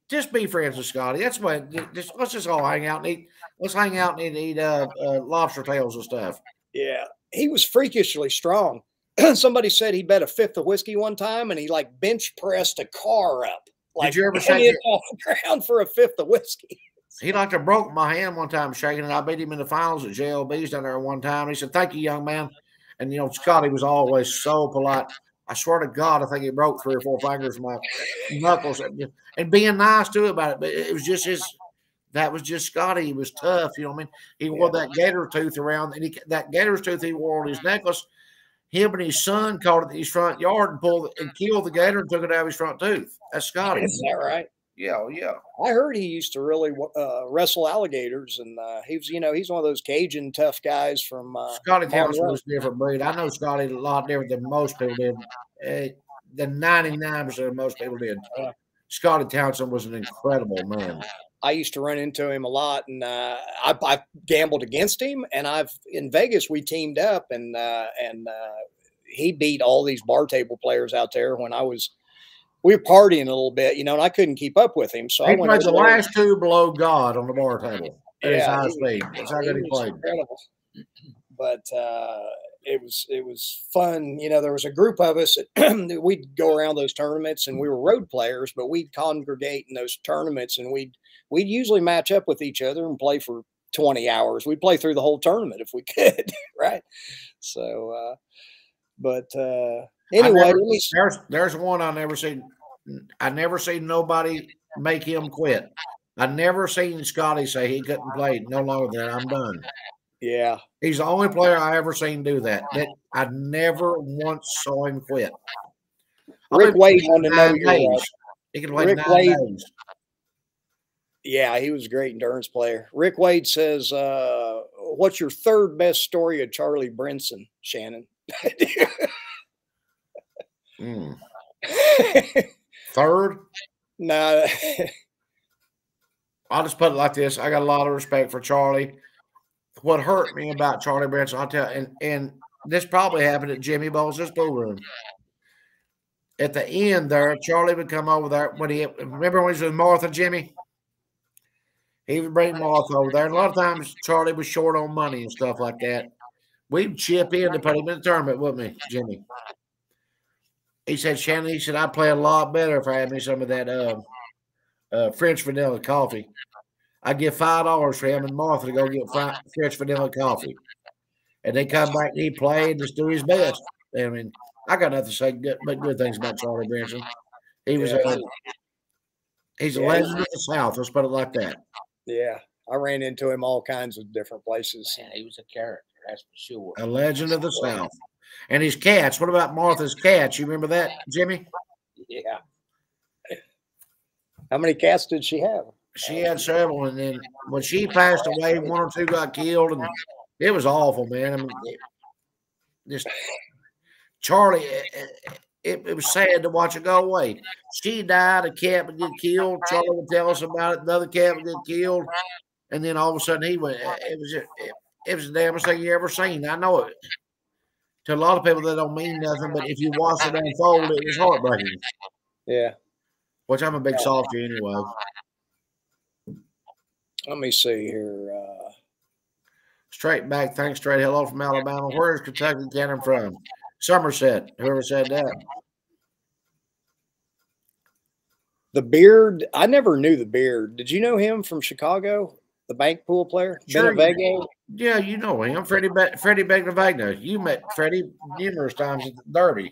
just be friends with Scotty. That's what. Just let's just all hang out and eat. Let's hang out and eat, uh, uh, lobster tails and stuff. yeah he was freakishly strong. somebody said he bet a fifth of whiskey one time and he like bench pressed a car up. Like Did you ever shake it off the ground for a fifth of whiskey? He like to broke my hand one time shaking it. I beat him in the finals at JLB's down there one time. He said, Thank you, young man. And you know, Scotty was always so polite. I swear to God, I think he broke three or four fingers of my knuckles and, and being nice to about it. But it was just his that was just Scotty. He was tough, you know what I mean? He wore that gator tooth around and he that gator's tooth he wore on his necklace. Him and his son caught it in his front yard and pulled and killed the gator and took it out of his front tooth. That's Scotty. Is that right? Yeah, yeah. I heard he used to really uh, wrestle alligators, and uh, he was, you know, he's one of those Cajun tough guys from. Uh, Scotty Townsend was a different breed. I know Scotty a lot different than most people did. Uh, than 99% of most people did. Yeah. Scotty Townsend was an incredible man. I used to run into him a lot, and uh, I, I gambled against him. And I've in Vegas we teamed up, and uh, and uh, he beat all these bar table players out there when I was. We were partying a little bit, you know, and I couldn't keep up with him. So I He went played the last two below God on the bar table at his Yeah, high speed. That's how good he played. Incredible. But uh, it was it was fun. You know, there was a group of us that we'd go around those tournaments, and we were road players, but we'd congregate in those tournaments, and we'd we'd usually match up with each other and play for twenty hours. We'd play through the whole tournament if we could, right? So, uh, but uh, anyway, never- There's there's one I never seen. I never seen nobody make him quit. I never seen Scotty say he couldn't play no longer than I'm done. yeah. He's the only player I ever seen do that. That I never once saw him quit. Rick Wade wanted to know nine your uh, days. He can play Rick nine Wade- days. Yeah, he was a great endurance player. Rick Wade says, uh, "What's your third best story of Charlie Brinson, Shannon?" Mm. Third, no, I'll just put it like this: I got a lot of respect for Charlie. What hurt me about Charlie Branson, I'll tell, and and this probably happened at Jimmy Bowles' pool room. At the end there, Charlie would come over there when he remember when he was with Martha Jimmy. He would bring Martha over there. And a lot of times Charlie was short on money and stuff like that. We'd chip in to put him in the tournament, wouldn't we, Jimmy? He said, Shannon, he said, I'd play a lot better if I had me some of that uh, uh, French vanilla coffee. I'd give five dollars for him and Martha to go get French vanilla coffee. And they come back and he played and just do his best. I mean, I got nothing to say good, but good things about Charlie Branson. He was Yeah. a he's a Yeah, legend of the South. Let's put it like that. yeah, I ran into him all kinds of different places. Man, he was a character, that's for sure. A legend of the South. And his cats. What about Martha's cats? You remember that, Jimmy? Yeah. How many cats did she have? She had several, and then when she passed away, one or two got killed, and it was awful, man. I mean, it, just Charlie, it, it, it was sad to watch it go away. She died, a cat would get killed. Charlie would tell us about it. Another cat would get killed, and then all of a sudden he went. It was it, it was the damnest thing you ever seen. I know it. To a lot of people, that don't mean nothing, but if you watch it unfold, it was heartbreaking. Yeah, Which I'm a big softy anyway. let me see here. Uh, Straight back, thanks, straight hello from Alabama. Where is Kentucky Cannon from? Somerset, whoever said that. The beard, I never knew the beard. Did you know him from Chicago? The bank pool player, Sure? Yeah, you know him, Freddie Be- Freddie Bentivegna. You met Freddie numerous times at the Derby.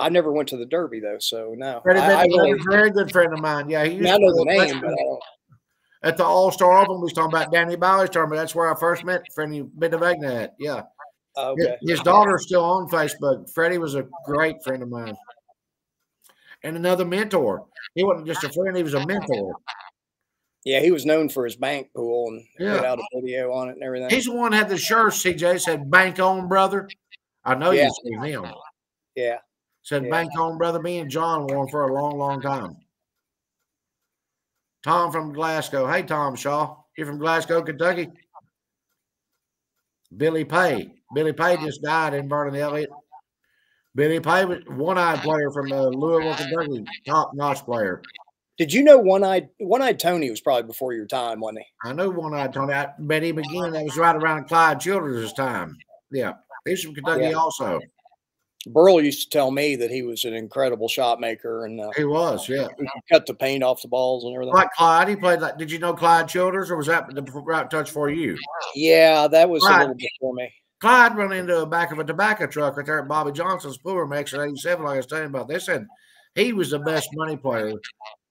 I never went to the Derby though, so no. Freddie I, a very good friend of mine. Yeah, he used I to know the name, but I don't. at the All Star Open. We was talking about Danny Bowers tournament. That's where I first met Freddie Bentivegna at. Yeah, His- Okay. his daughter's still on Facebook. Freddie was a great friend of mine, and another mentor. He wasn't just a friend; he was a mentor. Yeah, he was known for his bank pool and Yeah. put out a video on it and everything. He's the one that had the shirt. CJ said "Bank on, brother." I know Yeah. you see him. yeah. Said Yeah. bank on, brother. Me and John wore for a long, long time. Tom from Glasgow. Hey, Tom Shaw. You're from Glasgow, Kentucky. Billy Pay. Billy Pay just died in Vernon Elliott. Billy Pay was one-eyed player from uh, Louisville, Kentucky. Top-notch player. Did you know one eyed one eyed Tony was probably before your time, wasn't he? I know one-eyed Tony. I bet him again. That was right around Clyde Childress' time. Yeah. He's from Kentucky Yeah. also. Burl used to tell me that he was an incredible shot maker and uh, He was, yeah. he cut the paint off the balls and everything. Like Clyde, he played like. Did you know Clyde Childress, or was that the right touch for you? Yeah, that was Right. a little before me. Clyde run into the back of a tobacco truck right there at Bobby Johnson's Pooler Max at 87, like I was telling you about. They said he was the best money player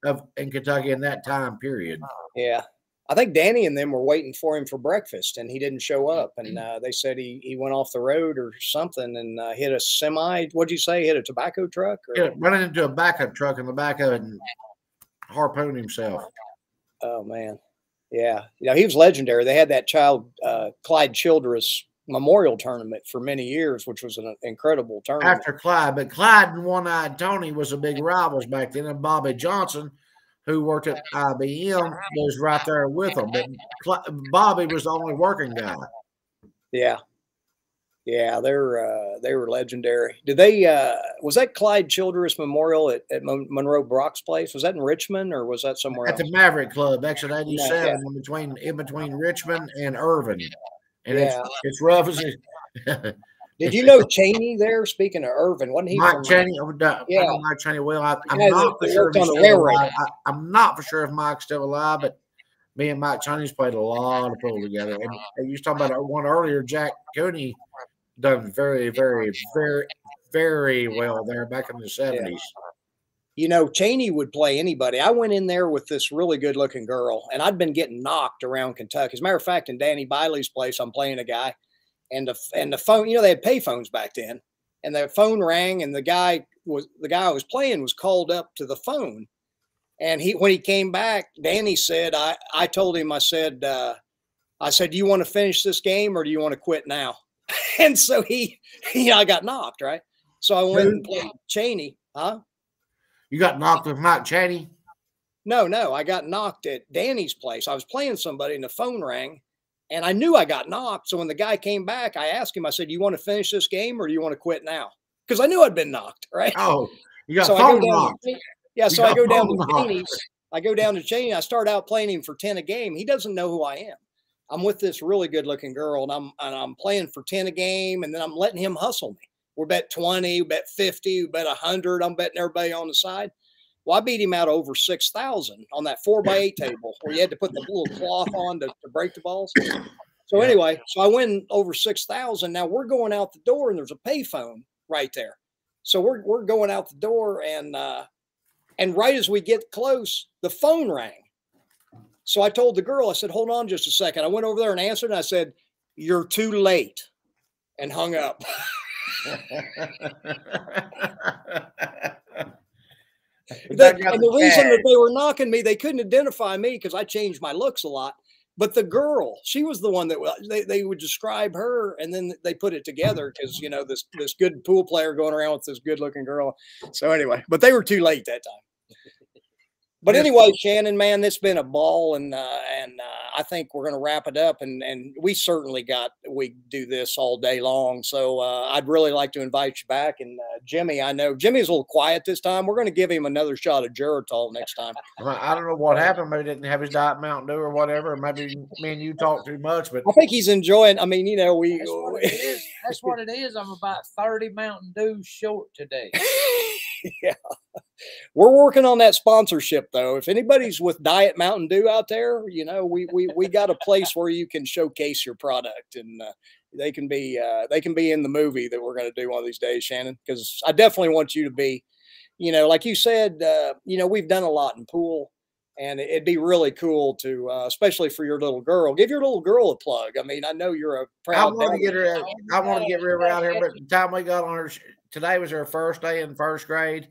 of in Kentucky in that time period. Yeah. I think Danny and them were waiting for him for breakfast and he didn't show up. And uh, they said he, he went off the road or something and uh, hit a semi. What'd you say? Hit a tobacco truck? Or, Yeah, running into a backup truck in the back of it and harpooned himself. Oh, man. Yeah. You know, he was legendary. They had that child, uh, Clyde Childress Memorial Tournament for many years, which was an incredible tournament. After Clyde, but Clyde and One Eyed Tony was a big rivals back then, and Bobby Johnson, who worked at IBM, was right there with them. But Bobby was the only working guy. Yeah. Yeah, they're uh, they were legendary. Did they uh, was that Clyde Childress Memorial at, at Monroe Brock's place? Was that in Richmond or was that somewhere at else? the Maverick Club, exit 87, yeah. in between in between Richmond and Irvine. And Yeah. it's it's rough as it. Did you know Cheney there? Speaking of Irvine, wasn't he? Mike from, uh, Cheney, oh, no, Yeah. I know Mike Cheney well. I, I'm guy not for sure if he's still alive. I, I'm not for sure if Mike's still alive, but me and Mike Cheney's played a lot of pool together. And, and you was talking about one earlier, Jack Cooney done very, very, very, very well there back in the 70s. You know, Cheney would play anybody. I went in there with this really good looking girl, and I'd been getting knocked around Kentucky. As a matter of fact, in Danny Biley's place, I'm playing a guy, and the and the phone. You know, they had pay phones back then, and the phone rang, and the guy was the guy I was playing was called up to the phone, and he when he came back, Danny said, I I told him I said uh, I said, do you want to finish this game or do you want to quit now? and so he, you know, I got knocked right. So I went and played Cheney, huh? You got knocked with Mike Cheney. No, no, I got knocked at Danny's place. I was playing somebody and the phone rang and I knew I got knocked. So when the guy came back, I asked him, I said, You want to finish this game or do you want to quit now? Because I knew I'd been knocked, right? Oh, you got so I go phone down knocked. yeah, You so I go down to. Cheney's. I go down to Cheney. I start out playing him for 10 a game. He doesn't know who I am. I'm with this really good looking girl and I'm and I'm playing for 10 a game and then I'm letting him hustle me. We're bet 20, we bet 50, we bet 100. I'm betting everybody on the side. Well, I beat him out over 6,000 on that four by eight table where you had to put the little cloth on to, to break the balls. So anyway, so I win over 6,000. Now we're going out the door and there's a payphone right there. So we're, we're going out the door and, uh, and right as we get close, the phone rang. So I told the girl, I said, hold on just a second. I went over there and answered and I said, you're too late and hung up. That- and the reason that they were knocking me, they couldn't identify me because I changed my looks a lot. But the girl, she was the one that they, they would describe her, and then they put it together because you know this this good pool player going around with this good looking girl. So anyway, but they were too late that time. But Yes. anyway, Shannon, man, this has been a ball, and uh, and uh, I think we're going to wrap it up. And and we certainly got we do this all day long. So uh, I'd really like to invite you back. And uh, Jimmy, I know Jimmy's a little quiet this time. We're going to give him another shot of Geritol next time. I don't know what happened. Maybe he didn't have his diet Mountain Dew or whatever. Maybe me and you talked too much, but I think he's enjoying. I mean, you know, we. That's what it is. That's what it is. I'm about 30 Mountain Dew short today. yeah. We're working on that sponsorship though. If anybody's with Diet Mountain Dew out there, you know, we we we got a place where you can showcase your product and uh, they can be uh, they can be in the movie that we're going to do one of these days, Shannon. Because I definitely want you to be, you know, like you said, uh, you know, we've done a lot in pool and it'd be really cool to, uh, especially for your little girl. Give your little girl a plug. I mean, I know you're a proud. I want to get her. I want to get River out here, but the time we got on her, today was her first day in first grade,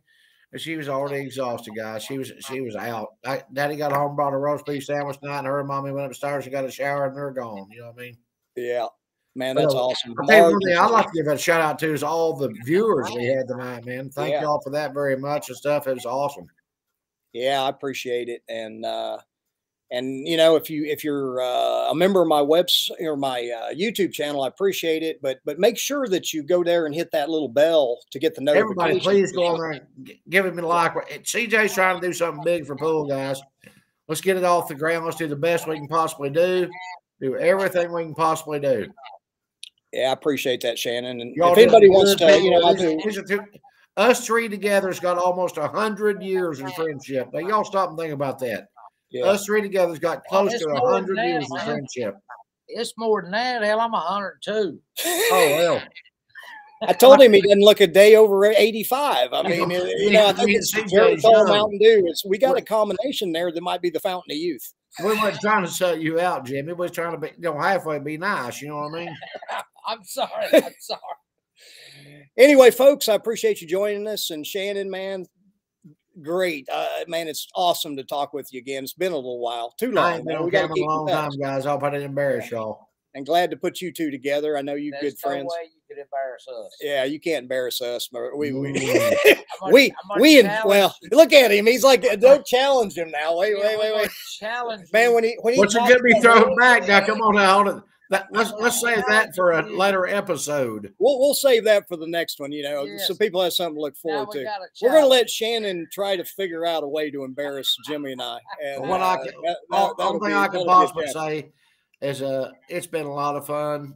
and she was already exhausted, guys. She was she was out. I, Daddy got home, brought a roast beef sandwich tonight, and her and mommy went upstairs and got a shower, and they're gone. You know what I mean? Yeah, man, that's Well, awesome. Tell you one thing I'd like to give a shout out to is all the viewers we had tonight, man. Thank Yeah. y'all for that very much and stuff. It was awesome. yeah, I appreciate it, and uh, and you know, if you if you're uh, a member of my webs or my uh, YouTube channel, I appreciate it. But but make sure that you go there and hit that little bell to get the notification. Everybody, please go on there and give him a like. CJ's trying to do something big for pool, guys. Let's get it off the ground. Let's do the best we can possibly do. Do everything we can possibly do. Yeah, I appreciate that, Shannon. And Y'all if anybody wants to, you know, I do. These- these are two- us three together has got almost a hundred years in friendship. Now y'all stop and think about that. Yeah, Us three together's got close it's to a hundred years of friendship. It's more than that. Hell, I'm 102. Oh well. I told him he didn't look a day over 85. I mean, You you know, I think you it's can very tall. Mountain Dew. It's, we got a combination there that might be the fountain of youth. We weren't trying to shut you out, Jimmy. We was trying to be, you know, halfway be nice. You know what I mean? I'm sorry. I'm sorry. Anyway, folks, I appreciate you joining us. And Shannon, man, great. Uh, man, it's awesome to talk with you again. It's been a little while, too long. ain't been man. We got to camera keep a long touch. time, guys. I hope I didn't embarrass y'all. And glad to put you two together. I know you There's good no friends. way you could embarrass us. Yeah, you can't embarrass us. We we Mm. I'm gonna- we I'm we in, well. Look at him. He's like, don't challenge him now. Wait, Yeah, wait, wait, wait. Challenge Man, when he when he What's it talks gonna be about thrown back now? Come on now, hold it. That, let's let's save that for a later episode. We'll we'll save that for the next one. You know, so people have something to look forward we to. We're going to let Shannon try to figure out a way to embarrass Jimmy and I. And What I uh, can, that- all, that- that'll only thing be- I can possibly say is uh it's been a lot of fun,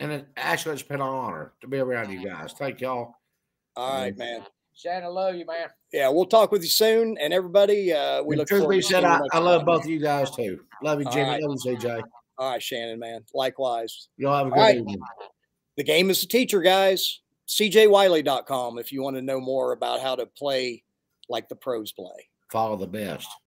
and it actually it's been an honor to be around you guys. Thank y'all. All right, man. Shannon, love you, man. Yeah, we'll talk with you soon. And everybody, uh, we And look truth forward be to said, I, I love both of you guys too. Love you, Jimmy. right. Love you, CJ. All right, Shannon, man. Likewise. Y'all have a good right. evening. The game is the teacher, guys. CJWiley.com if you want to know more about how to play like the pros play. Follow the best.